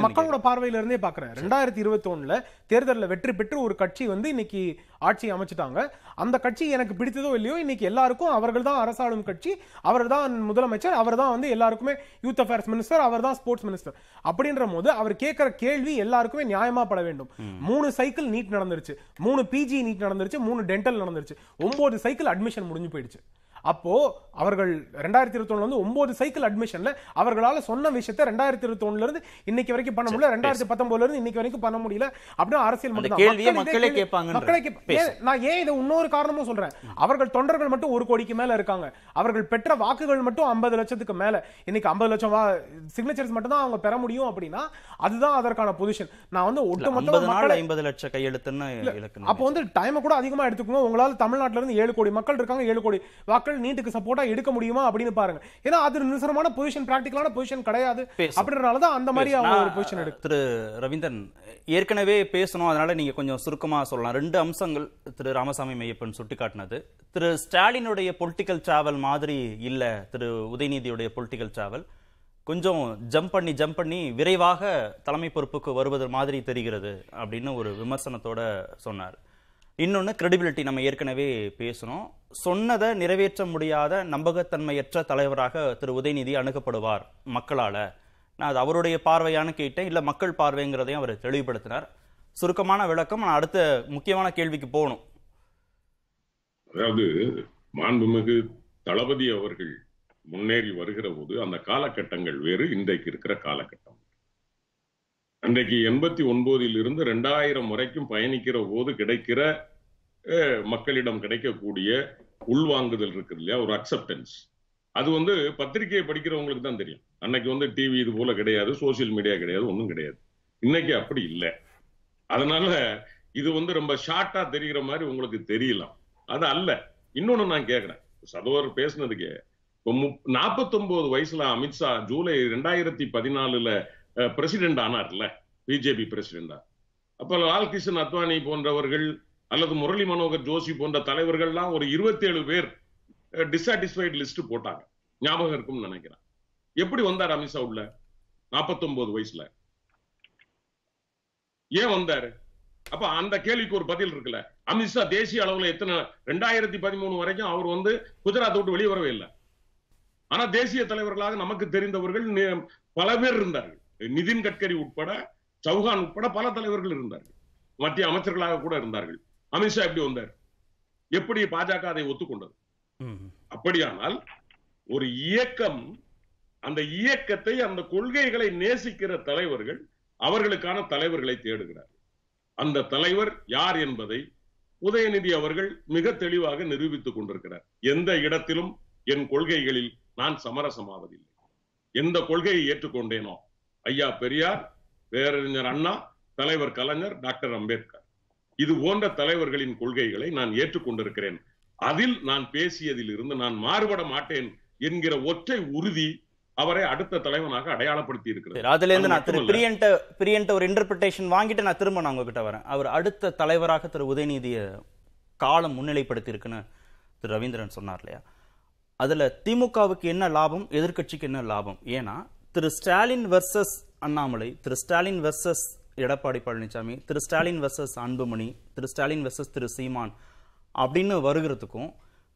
மக்களோட பார்வையில இருந்தே பாக்குறேன் ரெண்டாயிரத்தி இருபத்தி ஒண்ணுல தேர்தல்ல வெற்றி பெற்று ஒரு கட்சி வந்து இன்னைக்கு ஆட்சி அமைச்சிட்டாங்க. அந்த கட்சி எனக்கு பிடித்ததோ இல்லையோ இன்னைக்கு எல்லாருக்கும் அவர்கள் தான் அரசாளும் கட்சி. அவர் தான் முதலமைச்சர் அவர் தான் வந்து எல்லாருக்குமே யூத் அஃபேர்ஸ் மினிஸ்டர் அவர் தான் ஸ்போர்ட்ஸ் மினிஸ்டர் அப்படின்ற போது அவர் கேட்கிற கேள்வி எல்லாருக்குமே நியாயமா பட வேண்டும். மூணு சைக்கிள் நீட் நடந்துருச்சு. மூணு பிஜி நீட் நடந்துருச்சு மூணு டென்டல் நடந்துருச்சு. ஒன்பது சைக்கிள் அட்மிஷன் முடிஞ்சு போயிடுச்சு. அப்போ அவர்கள் ரெண்டாயிரத்தி இருபத்தி வந்து ஒன்பது சைக்கிள் அட்மிஷன்ல அவர்களால சொன்ன விஷயத்த ரெண்டாயிரத்தி இருபத்தி இருந்து இன்னைக்கு வரைக்கும் பண்ண முடியல. ரெண்டாயிரத்தி பத்தொன்பதுல இருந்து இன்னைக்கு வரைக்கும் பண்ண முடியல. அப்படின்னா அரசியல் மக்கள் இதே மக்களே நான் ஏன் இதை இன்னொரு காரணமும் சொல்றேன்? அவர்கள் தொண்டர்கள் மட்டும் ஒரு கோடிக்கு மேல இருக்காங்க. அவர்கள் பெற்ற வாக்குகள் மட்டும் ஐம்பது லட்சத்துக்கு மேல. இன்னைக்கு ஐம்பது லட்சம் சிக்னேச்சர்ஸ் மட்டும் தான் அவங்க பெற முடியும் அப்படின்னா அதுதான் அதற்கான பொசிஷன் நான் வந்து ஒட்டுமொத்த ஐம்பது நாள் மக்களை ஐம்பது லட்சம் கையெழுத்துன்னு அப்போ வந்து டைம் கூட அதிகமா எடுத்துக்கணும். உங்களால தமிழ்நாட்டுல இருந்து ஏழு கோடி மக்கள் இருக்காங்க ஏழு கோடி. வாக்கள் நீட்டுக்கு சப்போர்ட்டா எடுக்க முடியுமா அப்படின்னு பாருங்க. ஏன்னா அது நிசரமான பொசிஷன் பிராக்டிகலான பொசிஷன் கிடையாது. பேசு. அப்படின்றனாலதான் அந்த மாதிரி அவங்க ஒரு பொசிஷன் எடுக்க திரு ரவீந்திரன் ஏற்கனவே பேசணும். அதனால நீங்க கொஞ்சம் சுருக்கமா சொல்லலாம். ரெண்டு அம்சங்கள் திரு ராமசாமி மையப்பன் சுட்டிக்காட்டினது. திரு ஸ்டாலினுடைய பொலிட்டிக்கல் டிராவல் மாதிரி இல்ல திரு உதயநிதியுடைய பொலிட்டிக்கல் டிராவல் கொஞ்சம் ஜம்ப் பண்ணி ஜம்ப் பண்ணி விரைவாக தலைமை பொறுப்புக்கு வருவது மாதிரி தெரிகிறது அப்படின்னு ஒரு விமர்சனத்தோட சொன்னார். இன்னொன்று கிரெடிபிலிட்டி நம்ம ஏற்கனவே பேசணும் சொன்னதை நிறைவேற்ற முடியாத நம்பகத்தன்மையற்ற தலைவராக திரு உதயநிதி அணுகப்படுவார் மக்களால. நான் அது அவருடைய பார்வையான கேட்டேன். இல்லை மக்கள் பார்வைங்கிறதையும் அவர் தெளிவுபடுத்தினார். சுருக்கமான விளக்கம் நான் அடுத்த முக்கியமான கேள்விக்கு போகணும். அதாவது மாண்புமிகு தளபதி அவர்கள் முன்னேறி வருகிற போது அந்த காலகட்டங்கள் வேறு இன்றைக்கு இருக்கிற காலகட்டம். அன்றைக்கு எண்பத்தி ஒன்பதில் இருந்து ரெண்டாயிரம் வரைக்கும் பயணிக்கிற போது கிடைக்கிற அஹ், மக்களிடம் கிடைக்கக்கூடிய உள்வாங்குதல் இருக்கு இல்லையா? ஒரு அக்செப்டன்ஸ் அது வந்து பத்திரிகையை படிக்கிறவங்களுக்கு தான் தெரியும். அன்னைக்கு வந்து டிவி இது போல கிடையாது சோசியல் மீடியா கிடையாது ஒன்றும் கிடையாது. இன்னைக்கு அப்படி இல்லை. அதனால இது வந்து ரொம்ப ஷார்ட்டா தெரிகிற மாதிரி உங்களுக்கு தெரியலாம். அது அல்ல. இன்னொன்னு நான் கேட்கிறேன் சதோவர் பேசுனதுக்கு இப்போ நாற்பத்தொன்பது வயசுல அமித்ஷா ஜூலை ரெண்டாயிரத்தி பதினாலுல பிரசிடென்ட் ஆனார்ல பிஜேபி பிரசிடென்டா அப்ப லால்கிருஷ்ணன் அத்வானி போன்றவர்கள் அல்லது முரளி மனோகர் ஜோஷி போன்ற தலைவர்கள்லாம் ஒரு 27 பேர் டிசாட்டிஸ்ஃபைடு லிஸ்ட் போட்டாங்க. ஞாபகம் இருக்கும்னு நினைக்கிறேன். எப்படி வந்தார் அமித்ஷா உள்ள 49 வயசுல. ஏன் வந்தாரு? அப்ப அந்த கேள்விக்கு ஒரு பதில் இருக்குல்ல. அமித்ஷா தேசிய அளவுல எத்தனை ரெண்டாயிரத்தி பதிமூணு வரைக்கும் அவர் வந்து குஜராத்தை விட்டு வெளியே வரவே இல்லை. ஆனா தேசிய தலைவர்களாக நமக்கு தெரிந்தவர்கள் பல பேர் இருந்தார்கள். நிதின் கட்கரி உட்பட சௌஹான் உட்பட பல தலைவர்கள் இருந்தார்கள். மத்திய அமைச்சர்களாக கூட இருந்தார்கள். அமித்ஷா எப்படி வந்தார்? எப்படி பாஜக அதை ஒத்துக்கொண்டது. அப்படியானால் ஒரு இயக்கம் அந்த இயக்கத்தை அந்த கொள்கைகளை நேசிக்கிற தலைவர்கள் அவர்களுக்கான தலைவர்களை தேடுகிறார் அந்த தலைவர் யார் என்பதை உதயநிதி அவர்கள் மிக தெளிவாக நிரூபித்துக் கொண்டிருக்கிறார். எந்த இடத்திலும் என் கொள்கைகளில் நான் சமரசமாவதில்லை. எந்த கொள்கையை ஏற்றுக்கொண்டேனோ ஐயா பெரியார் பேரறிஞர் அண்ணா தலைவர் கலைஞர் டாக்டர் அம்பேத்கர். இது போன்ற தலைவர்களின் கொள்கைகளை நான் ஏற்றுக்கொண்டிருக்கிறேன். அதில் நான் பேசியதில் இருந்து நான் மாறுபட மாட்டேன் என்கிற ஒற்றை உறுதி அவரை அடுத்த தலைவனாக அடையாளப்படுத்தி இருக்கிறது அதுல இருந்து நான் திரு. பிரியன்ட்ட பிரியன்ட்ட ஒரு இன்டர்பிரிட்டேஷன் வாங்கிட்டு நான் திரும்ப நான் உங்ககிட்ட வரேன். அவர் அடுத்த தலைவராக திரு உதயநிதிய காலம் முன்னிலைப்படுத்தி இருக்குன்னு திரு ரவீந்திரன் சொன்னார் இல்லையா? அதுல திமுகவுக்கு என்ன லாபம் எதிர்க்கட்சிக்கு என்ன லாபம்? ஏன்னா Thiru Stalin versus Annamalai Thiru Stalin versus Edappadi Palaniswami Thiru Stalin versus Anbumani Thiru Stalin versus Thiru Seeman அப்படின்னு வருகிறதுக்கும்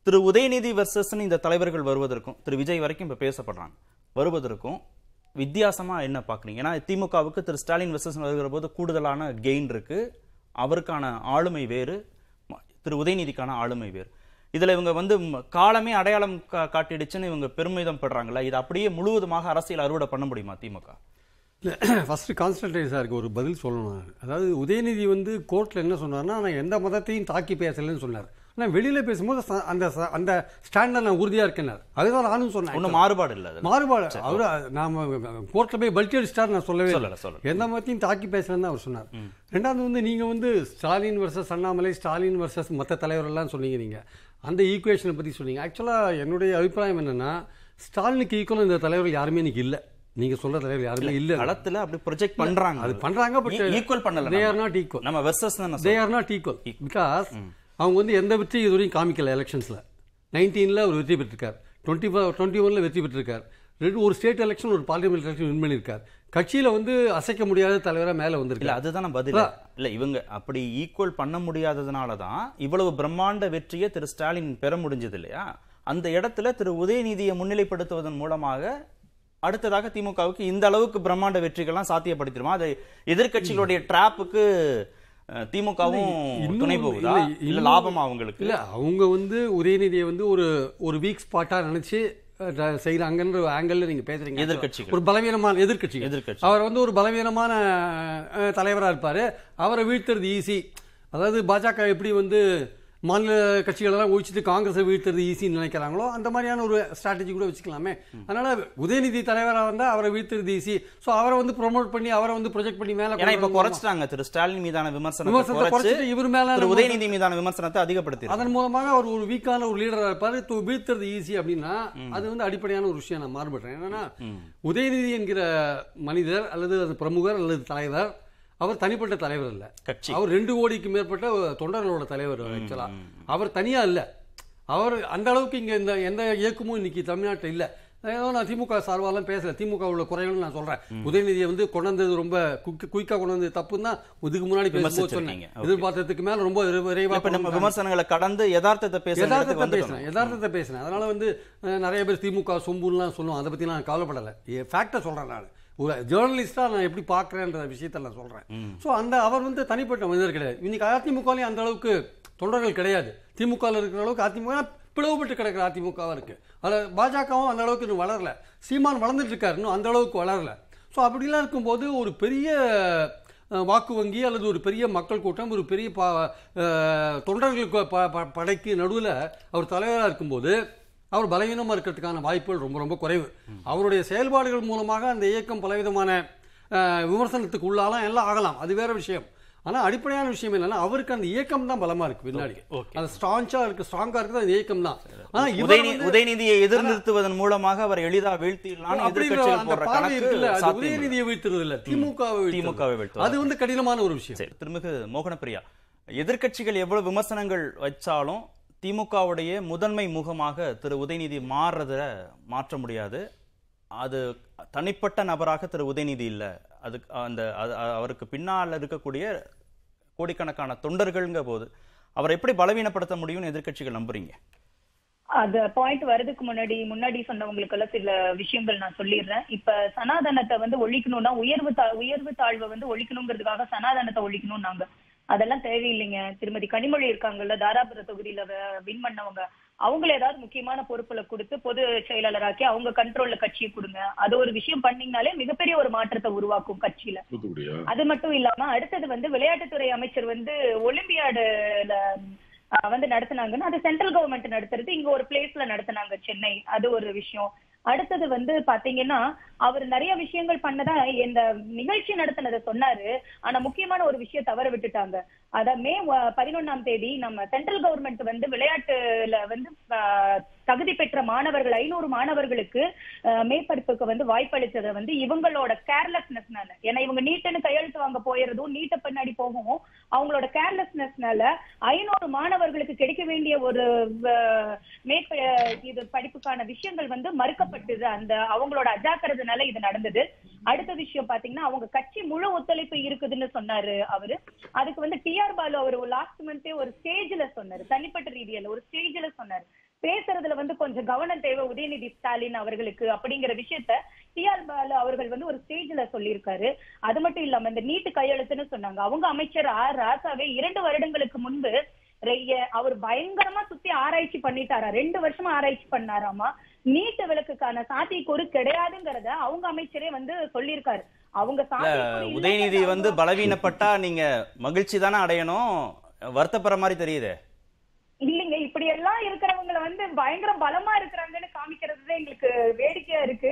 திரு உதயநிதி வெர்சஸ்னு இந்த தலைவர்கள் வருவதற்கும் திரு விஜய் வரைக்கும் இப்போ பேசப்படுறாங்க. வருவதற்கும் வித்தியாசமாக என்ன பார்க்குறீங்க ஏன்னா திமுகவுக்கு திரு ஸ்டாலின் வெர்சஸ் வருகிற போது கூடுதலான கெயின் இருக்குது அவருக்கான ஆளுமை வேறு திரு உதயநிதிக்கான ஆளுமை வேறு. இதில் இவங்க வந்து காலமே அடையாளம் கா- காட்டிடுச்சுன்னு இவங்க பெருமிதம் படுறாங்களா இது அப்படியே முழுவதுமாக அரசியல் அறுவடை பண்ண முடியுமா திமுக? ஃபஸ்ட்டு கான்ஸ்டன்டைன் சாருக்கு ஒரு பதில் சொல்லணும். அதாவது உதயநிதி வந்து கோர்ட்டில் என்ன சொன்னார்னா நான் எந்த மதத்தையும் தாக்கி பேசலைன்னு சொன்னார். ஆனால் வெளியில் பேசும்போது அந்த அந்த ஸ்டாண்டில் நான் உறுதியாக இருக்கேன்னார் அதுதான் நானும் சொன்னேன். ஒன்றும் மாறுபாடு இல்லை. மாறுபாடு. அவர் நாம கோர்ட்டில் போய் பல்ட்டி அடிச்சிட்டார் நான் சொல்லவே இல்லை. சொல்லல, சொல்லல. எந்த மதத்தையும் தாக்கி பேசலன்னு அவர் சொன்னார். ரெண்டாவது வந்து நீங்கள் வந்து ஸ்டாலின் வர்சஸ் அண்ணாமலை ஸ்டாலின் வர்சஸ் மற்ற தலைவர்கள்லாம் சொன்னீங்க நீங்கள் அந்த ஈக்குவேஷனை பற்றி சொன்னீங்க. ஆக்சுவலாக என்னுடைய அபிப்பிராயம் என்னன்னா ஸ்டாலினுக்கு ஈக்குவல் இந்த தலைவர்கள் யாருமே இன்னைக்கு இல்லை. நீங்கள் சொல்ற தலைவர்கள் யாருமே இல்லை களத்துல அப்படி ப்ரொஜெக்ட் பண்றாங்க அது பண்றாங்க பட் ஈக்குவல் பண்ணல தே. ஆர் நாட் ஈக்குவல் நம்ம versus they are not equal because அவங்க வந்து எந்த வெற்றி இதுவரையும் காமிக்கல எலெக்ஷன்ஸில் நைன்டீனில் அவர் வெற்றி பெற்றிருக்கார். டுவெண்ட்டி டுவெண்ட்டி ஒனில் வெற்றி பெற்றிருக்கார். ரெண்டு ஒரு ஸ்டேட் எலெக்ஷன் ஒரு பார்லிமெண்ட் எலெக்ஷன் வின் பண்ணியிருக்கார். கட்சியில் வந்து அசைக்க முடியாத தலைவராக மேலே இல்ல வந்திருக்கார் அதுதான் பதில். இல்ல இவங்க அப்படி ஈக்குவல் பண்ண முடியாததுனால தான் இவ்வளவு பிரம்மாண்ட வெற்றியை திரு ஸ்டாலின் பெற முடிஞ்சது இல்லையா? அந்த இடத்துல திரு உதயநிதியை முன்னிலைப்படுத்துவதன் மூலமாக அடுத்ததாக திமுகவுக்கு இந்த அளவுக்கு பிரம்மாண்ட வெற்றிகள்லாம் சாத்தியப்படுத்திடுமா? அது எதிர்க்கட்சிகளுடைய டிராப்புக்கு திமுகவும் துணை போகுதா? இல்ல, லாபம் அவங்களுக்கு? இல்ல அவங்க வந்து உதயநிதியை வந்து ஒரு ஒரு வீக் ஸ்பாட்டா நினைச்சு அஹ், செய்யறாங்கன்ற ஆங்கிள் நீங்க பேசுறீங்க. எதிர்க்கட்சிகள். ஒரு பலவீனமான எதிர்க்கட்சிகள். எதிர்க்கட்சி. அவர் வந்து ஒரு பலவீனமான அஹ், தலைவரா இருப்பாரு. அவரை வீழ்த்துறது ஈஸி அதாவது பாஜக எப்படி வந்து மாநில கட்சிகளெல்லாம் ஒழிச்சிட்டு காங்கிரஸை வீழ்த்துறது ஈஸின்னு நினைக்கிறாங்களோ அந்த மாதிரியான ஒரு ஸ்ட்ராட்டஜி கூட வச்சுக்கலாமே. அதனால உதயநிதி தலைவராக வந்தா அவரை வீழ்த்துறது ஈஸி. ஸோ அவரை வந்து ப்ரோமோட் பண்ணி அவரை வந்து ப்ரொஜெக்ட் பண்ணி மேலே ஏன்னா இப்ப குறைச்சிட்டாங்க திரு ஸ்டாலின் மீதான விமர்சனத்தை விமர்சனத்தை குறைச்சு குறைச்சிட்டு இவர் மேல உதயநிதி மீதான விமர்சனத்தை அதிகப்படுத்தி அதன் மூலமாக அவர் ஒரு வீக்கான ஒரு லீடரா இருப்பாரு. து- வீழ்த்துறது ஈஸி அப்படின்னா அது வந்து அடிப்படையான ஒரு விஷயம். நான் மாறுபடுறேன். என்னன்னா உதயநிதி என்கிற மனிதர் அல்லது அது பிரமுகர் அல்லது தலைவர் அவர் தனிப்பட்ட தலைவர் இல்ல. கட்சி. அவர் ரெண்டு கோடிக்கு மேற்பட்ட தொண்டர்களோட தலைவர் ஆக்சுவலா அவர் தனியா இல்ல. அவர் அந்த அளவுக்கு இங்க இந்த எந்த இயக்கமும் இன்னைக்கு தமிழ்நாட்டில் இல்ல. ஏதோ நான் திமுக சார்பாலாம் பேசல. திமுக உள்ள குறைகள் நான் சொல்றேன். உதயநிதியை வந்து கொண்டு வந்தது ரொம்ப குயிக்கா கொண்டு வந்தது தப்புன்னு தான் இதுக்கு முன்னாடி பேசும்போது. Okay. எதிர்பார்த்ததுக்கு மேல ரொம்ப விரை- விரைவா இப்ப நம்ம. விமர்சனங்களை கடந்து யதார்த்தத்தை இடத்துக்கு யதார்த்தத்தை பேசுறேன். யதார்த்தத்தை பேசுறேன். அதனால வந்து நிறைய பேர் திமுக சொம்புலாம் சொல்லுவோம் அதை பத்தி நான் கவலைப்படலை. ஃபேக்டை சொல்றேன் நான். ஒரு ஜேர்னலிஸ்டா நான் எப்படி பார்க்கறேன்ற விஷயத்தை நான் சொல்றேன். ஸோ அந்த அவர் வந்து தனிப்பட்ட மனிதர் கிடையாது. இன்னைக்கு அதிமுகலையும் அந்த அளவுக்கு தொண்டர்கள் கிடையாது. திமுகவில் இருக்கிற அளவுக்கு அதிமுக பிளவுபட்டு கிடக்கிற அதிமுகவா இருக்கு. அதில் பாஜகவும் அந்த அளவுக்கு இன்னும் வளரல. சீமான் வளர்ந்துட்டு இருக்காரு இன்னும் அந்த அளவுக்கு வளரல. ஸோ அப்படிலாம் இருக்கும்போது ஒரு பெரிய வாக்கு வங்கி அல்லது ஒரு பெரிய மக்கள் கூட்டம் ஒரு பெரிய பா தொண்டர்களுக்கு படைக்கு நடுவில் அவர் தலைவராக இருக்கும்போது அவர் பலவீனமாக இருக்கிறதுக்கான வாய்ப்புகள் ரொம்ப ரொம்ப குறைவு. அவருடைய செயல்பாடுகள் மூலமாக அந்த இயக்கம் பலவிதமான விமர்சனத்துக்கு உள்ளாலாம் எல்லாம் ஆகலாம். அது வேற விஷயம். ஆனா அடிப்படையான விஷயம் என்னன்னா அவருக்கு அந்த இயக்கம் தான் பலமா இருக்கு பின்னாடி. அது ஸ்ட்ராங்கா இருக்கு ஸ்ட்ராங்கா இருக்குது அந்த இயக்கம் தான். ஆனா இவர் உதயநி- வந்து- உதயநிதியை எதிர்நிறுத்துவதன் மூலமாக அவர் எளிதா எதிர்க்கட்சிகள் அந்த பார்வை இருக்குல்ல அது. உதயநிதியை வீழ்த்துறது இல்ல திமுகவை. திமுகவை வீழ்த்துவது. அது வந்து கடினமான ஒரு விஷயம். திருமிகு மோகனப்பிரியா எதிர்க்கட்சிகள் எவ்வளவு விமர்சனங்கள் வச்சாலும் திமுகவுடைய முதன்மை முகமாக திரு உதயநிதி மாறுறத மாற்ற முடியாது. அது தனிப்பட்ட நபராக திரு உதயநிதி இல்ல. அது அந்த அவருக்கு பின்னால் இருக்கக்கூடிய கோடிக்கணக்கான தொண்டர்கள்ங்க போது அவரை எப்படி பலவீனப்படுத்த முடியும்னு எதிர்க்கட்சிகள் நம்புறீங்க? அந்த பாயிண்ட் வர்றதுக்கு முன்னாடி முன்னாடி சொன்னவங்களுக்கு எல்லாம் சில விஷயங்கள் நான் சொல்லிடுறேன். இப்ப சனாதனத்தை வந்து ஒழிக்கணும்னா உயர்வு தா- உயர்வு தாழ்வை வந்து ஒழிக்கணுங்கிறதுக்காக சனாதனத்தை ஒழிக்கணும் நாங்க அதெல்லாம் தேவையில்லைங்க. திருமதி கனிமொழி இருக்காங்கல்ல தாராபுர தொகுதியில வின் பண்ணவங்க. அவங்கள ஏதாவது முக்கியமான பொறுப்புல கொடுத்து பொது செயலாளராக்கி அவங்க கண்ட்ரோல்ல கட்சியை கொடுங்க. அது ஒரு விஷயம் பண்ணீங்கனாலே மிகப்பெரிய ஒரு மாற்றத்தை உருவாக்கும் கட்சியில. அது மட்டும் இல்லாம அடுத்தது வந்து விளையாட்டுத்துறை அமைச்சர் வந்து ஒலிம்பியாடுல வந்து நடத்துனாங்கன்னா அது சென்ட்ரல் கவர்மெண்ட் நடத்துறது. இங்க ஒரு பிளேஸ்ல நடத்துனாங்க சென்னை. அது ஒரு விஷயம். அடுத்தது வந்து பாத்தீங்கன்னா அவர் நிறைய விஷயங்கள் பண்ணதா இந்த நிகழ்ச்சி நடத்தினதை சொன்னாரு. ஆனா முக்கியமான ஒரு விஷயம் தவற விட்டுட்டாங்க. அத மே பதினொன்னாம் தேதி நம்ம சென்ட்ரல் கவர்மெண்ட் வந்து விளையாட்டுல வந்து தகுதி பெற்ற மாணவர்கள் ஐநூறு மாணவர்களுக்கு மேற்படிப்புக்கு வந்து வாய்ப்பளித்ததை வந்து இவங்களோட கேர்லெஸ்னஸ்னால ஏன்னா இவங்க நீட்டுன்னு கையெழுத்து வாங்க போயிடுறதும் நீட்ட பின்னாடி போகவும் அவங்களோட கேர்லெஸ்னஸ்னால ஐநூறு மாணவர்களுக்கு கிடைக்க வேண்டிய ஒரு மேற்ப இது படிப்புக்கான விஷயங்கள் வந்து மறுக்கப்பட்டது. அந்த அவங்களோட இருந்ததுனால இது நடந்தது. அடுத்த விஷயம் பாத்தீங்கன்னா அவங்க கட்சி முழு ஒத்துழைப்பு இருக்குதுன்னு சொன்னாரு அவரு. அதுக்கு வந்து டிஆர் பாலு அவர் லாஸ்ட் மந்தே ஒரு ஸ்டேஜ்ல சொன்னாரு. தனிப்பட்ட ரீதியில ஒரு ஸ்டேஜ்ல சொன்னாரு. பேசுறதுல வந்து கொஞ்சம் கவனம் தேவை உதயநிதி ஸ்டாலின் அவர்களுக்கு அப்படிங்கிற விஷயத்த டிஆர் பாலு அவர்கள் வந்து ஒரு ஸ்டேஜ்ல சொல்லியிருக்காரு. அது மட்டும் இல்லாம இந்த நீட்டு கையெழுத்துன்னு சொன்னாங்க. அவங்க அமைச்சர் ஆர் ராசாவே இரண்டு வருடங்களுக்கு முன்பு அவர் பயங்கரமா சுத்தி ஆராய்ச்சி பண்ணிட்டாரா? ரெண்டு வருஷமா ஆராய்ச்சி பண்ணாராமா? நீட்டு விளக்குக்கான சாத்தியக்கூறு கிடையாதுங்கிறத அவங்க அமைச்சரே வந்து சொல்லியிருக்காரு. அவங்க உதயநிதி வந்து பலவீனப்பட்டா நீங்க மகிழ்ச்சி தானே அடையணும்? வருத்தப்படுற மாதிரி தெரியுதே. இல்லைங்க இப்படி எல்லாம் இருக்கிறவங்கள வந்து பயங்கர பலமா இருக்கிறாங்கன்னு காமிக்கிறது எங்களுக்கு வேடிக்கையா இருக்கு.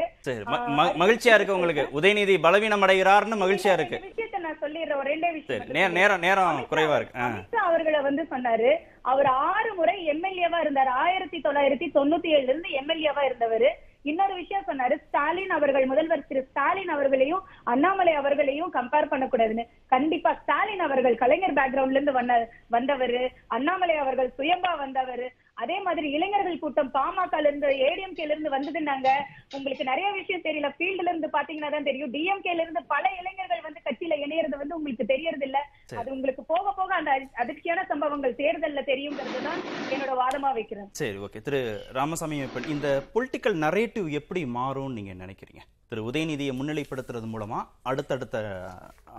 மகிழ்ச்சியா இருக்கு உங்களுக்கு. உதயநிதி பலவீனம் அடைகிறாருன்னு மகிழ்ச்சியா இருக்கு. நான் சொல்லிடுறேன் ஒரு ரெண்டே விஷயம் நேரம் நேரம் குறைவா இருக்கு. அமித்ஷா அவர்களை வந்து சொன்னாரு அவர் ஆறு முறை எம்எல்ஏவா இருந்தார். ஆயிரத்தி தொள்ளாயிரத்தி தொண்ணூத்தி ஏழுல இருந்து எம்எல்ஏவா இருந்தவர். இன்னொரு விஷயம் சொன்னாரு ஸ்டாலின் அவர்கள் முதல்வர் திரு ஸ்டாலின் அவர்களையும் அண்ணாமலை அவர்களையும் கம்பேர் பண்ணக்கூடாதுன்னு. கண்டிப்பா ஸ்டாலின் அவர்கள் கலைஞர் பேக்ரவுண்ட்ல இருந்து வந்த வந்தவர். அண்ணாமலை அவர்கள் சுயம்பா வந்தவர். அதே மாதிரி இளைஞர்கள் கூட்டம் பாமகல இருந்து ஏடிஎம்கேல இருந்து வந்ததுன்னாங்க. உங்களுக்கு நிறைய விஷயம் தெரியல. ஃபீல்டுல இருந்து பாத்தீங்கன்னா தான் தெரியும். டிஎம்கேல இருந்து பல இளைஞர்கள் வந்து கட்சியில இணையறது வந்து உங்களுக்கு தெரியறது இல்ல அது உங்களுக்கு போக போக அந்த அதி- அதிர்ச்சியான சம்பவங்கள் தேர்தல்ல தெரியுங்கிறது தான் என்னோட வாதமா வைக்கிறேன். சரி ஓகே திரு ராமசாமி இந்த பொலிட்டிக்கல் நரேட்டிவ் எப்படி மாறும்னு நீங்க நினைக்கிறீங்க? திரு உதயநிதியை முன்னிலைப்படுத்துறது மூலமா அடுத்தடுத்த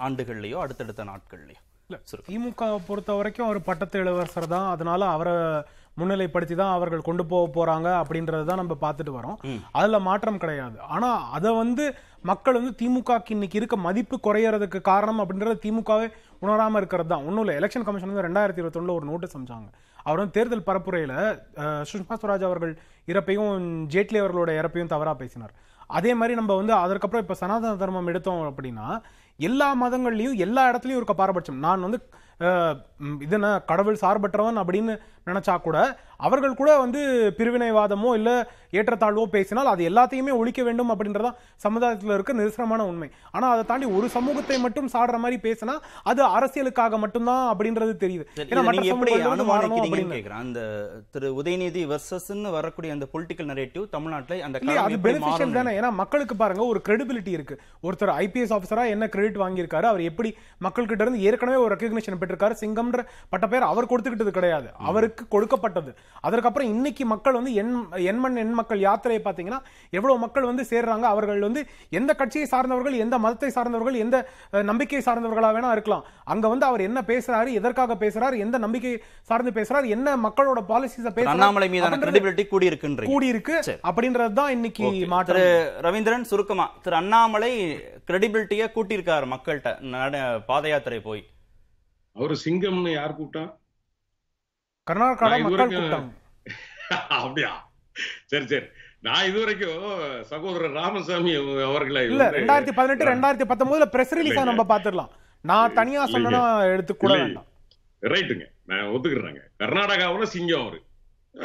ஆண்டுகள்லயோ அடுத்தடுத்த நாட்கள்லயோ? திமுக பொறுத்த வரைக்கும் அவர் பட்டத்து இளவரசர் தான். அதனால அவரை முன்னிலைப்படுத்தி தான் அவர்கள் கொண்டு போக போறாங்க அப்படின்றத தான் நம்ம பார்த்துட்டு வரோம். அதுல மாற்றம் கிடையாது. ஆனா அதை வந்து மக்கள் வந்து திமுகக்கு இன்னைக்கு இருக்க மதிப்பு குறையறதுக்கு காரணம் அப்படின்றது திமுகவே உணராம இருக்கிறது தான் ஒன்றும் இல்லை. எலெக்ஷன் கமிஷன் வந்து ரெண்டாயிரத்தி இருபத்தொன்னுல ஒரு நோட்டீஸ் அமைச்சாங்க. அவர் வந்து தேர்தல் பரப்புரையில சுஷ்மா ஸ்வராஜ் அவர்கள் இறப்பையும் ஜேட்லி அவர்களோட இறப்பையும் தவறா பேசினார். அதே மாதிரி நம்ம வந்து அதற்கப்புறம் இப்ப சனாதன தர்மம் எடுத்தோம் அப்படின்னா எல்லா மதங்கள்லயும் எல்லா இடத்துலயும் இருக்க பாரபட்சம். நான் வந்து அஹ், ம், இது என்ன கடவுள் சார்பற்றவன் அப்படின்னு நினைச்சா கூட அவர்கள் கூட வந்து பிரிவினைவாதமோ இல்ல ஏற்றத்தாழ்வோ பேசினால் அது எல்லாத்தையுமே ஒழிக்க வேண்டும் அப்படின்றதா சமுதாயத்துல இருக்க நிரசனமான உண்மை. ஆனா அதை தாண்டி ஒரு சமூகத்தை மட்டும் சாடுற மாதிரி பேசினா அது அரசியலுக்காக மட்டும்தான் அப்படின்றது தெரியுது. ஏன்னா அந்த திரு உதயநிதி வர்சஸ்ன்னு வரக்கூடிய அந்த பொலிட்டிக்கல் நரேட்டிவ் தமிழ்நாட்டுல அந்த அது பெனிஃபிஷியல் தானே. ஏன்னா மக்களுக்கு பாருங்க ஒரு கிரெடிபிலிட்டி இருக்கு. ஒருத்தர் ஐபிஎஸ் ஆஃபீஸரா என்ன கிரெடிட் வாங்கியிருக்காரு அவர் எப்படி மக்கள் கிட்ட இருந்து ஏற்கனவே ஒரு ரெக்கக்னிஷன் பெற்றிருக்காரு சிங்கம்ன்ற பட்ட பேர் அவர் கொடுத்துக்கிட்டது கிடையாது. அவருக்கு கொடுக்கப்பட்டது. அதற்கப்புறம் இன்னைக்கு மக்கள் வந்து எண் எண்மண் எண் மக்கள் யாத்திரையை பார்த்தீங்கன்னா எவ்வளவு மக்கள் வந்து சேர்றாங்க அவர்கள் வந்து எந்த கட்சியை சார்ந்தவர்கள் எந்த மதத்தை சார்ந்தவர்கள் எந்த அஹ், நம்பிக்கையை சார்ந்தவர்களா வேணா இருக்கலாம். அங்க வந்து அவர் என்ன பேசுறாரு எதற்காக பேசுறாரு எந்த நம்பிக்கை சார்ந்து பேசுறாரு என்ன மக்களோட பாலிசிஸ பேசுறாரு மீதான கிரெடிபிலிட்டி கூடி இருக்குன்றீங்க கூடி இருக்கு. அப்படின்றது தான் இன்னைக்கு திரு மாற்றம். ரவீந்திரன் சுருக்கமா திரு அண்ணாமலை கிரெடிபிலிட்டியை கூட்டியிருக்காரு மக்கள்கிட்ட பாத யாத்திரை போய். அவரு சிங்கம்னு யார் கூப்பிட்டா? கர்நாடகால மக்கள் கூட்டம். அப்படியா? சரி சரி. நான் இதுவரைக்கும் சகோதரர் ராமசாமி அவர்களை இல்ல ரெண்டாயிரத்தி பதினெட்டு ரெண்டாயிரத்தி பத்தொன்பதுல பிரஸ் ரிலீஸா. நம்ம பாத்துடலாம் நான் தனியா சொன்னா எடுத்து கூட இல்லை. வேண்டாம். ரைட்டுங்க. நான் ஒத்துக்கிறேங்க. கர்நாடகாவுல சிங்கம் அவரு.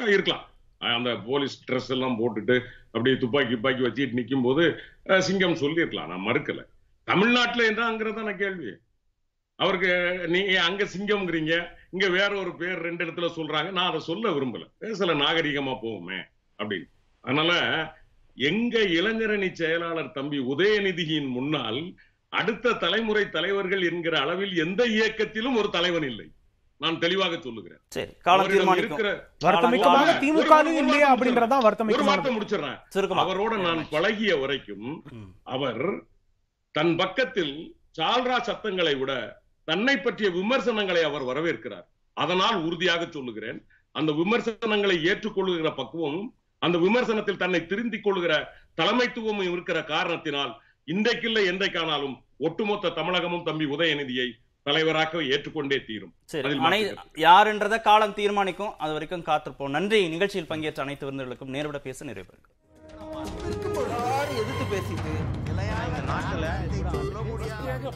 இருக்கலாம். அந்த போலீஸ் ட்ரெஸ் எல்லாம் போட்டுட்டு அப்படியே துப்பாக்கி துப்பாக்கி வச்சுட்டு நிக்கும் போது சிங்கம் சொல்லியிருக்கலாம். நான் மறுக்கல. தமிழ்நாட்டுல என்னங்கிறதான கேள்வி. அவருக்கு நீ அங்க சிங்கம்ங்கிறீங்க. இங்க வேற ஒரு பேர் ரெண்டு இடத்துல சொல்றாங்க. நான் அதை சொல்ல விரும்பல. பேசல நாகரிகமா போவோமே அப்படின்னு. அதனால எங்க இளைஞரணி செயலாளர் தம்பி உதயநிதியின் முன்னால் அடுத்த தலைமுறை தலைவர்கள் என்கிற அளவில் எந்த இயக்கத்திலும் ஒரு தலைவன் இல்லை. நான் தெளிவாக சொல்லுகிறேன். அவரோட நான் பழகிய வரைக்கும். அவர் தன் பக்கத்தில் சால்ரா சத்தங்களை விட தன்னை பற்றிய விமர்சனங்களை அவர் வரவேற்கிறார். அதனால் உறுதியாக சொல்லுகிறேன் அந்த விமர்சனங்களை ஏற்றுக்கொள்ளுகிற பக்குவமும் அந்த விமர்சனத்தில் தன்னை திருந்திக் கொள்ளுகிற தலைமைத்துவமும் இருக்கிற காரணத்தினால் இன்றைக்கில்லை என்றைக்கானாலும் ஒட்டுமொத்த தமிழகமும் தம்பி உதயநிதியை தலைவராக ஏற்றுக்கொண்டே தீரும். யாருன்றத காலம் தீர்மானிக்கும். அது வரைக்கும் காத்திருப்போம். நன்றி. நிகழ்ச்சியில் பங்கேற்ற அனைத்து விருந்தினர்களுக்கும் நேர்விட பேச நிறைவு. எதிர்த்து பேசிட்டு நாட்டில்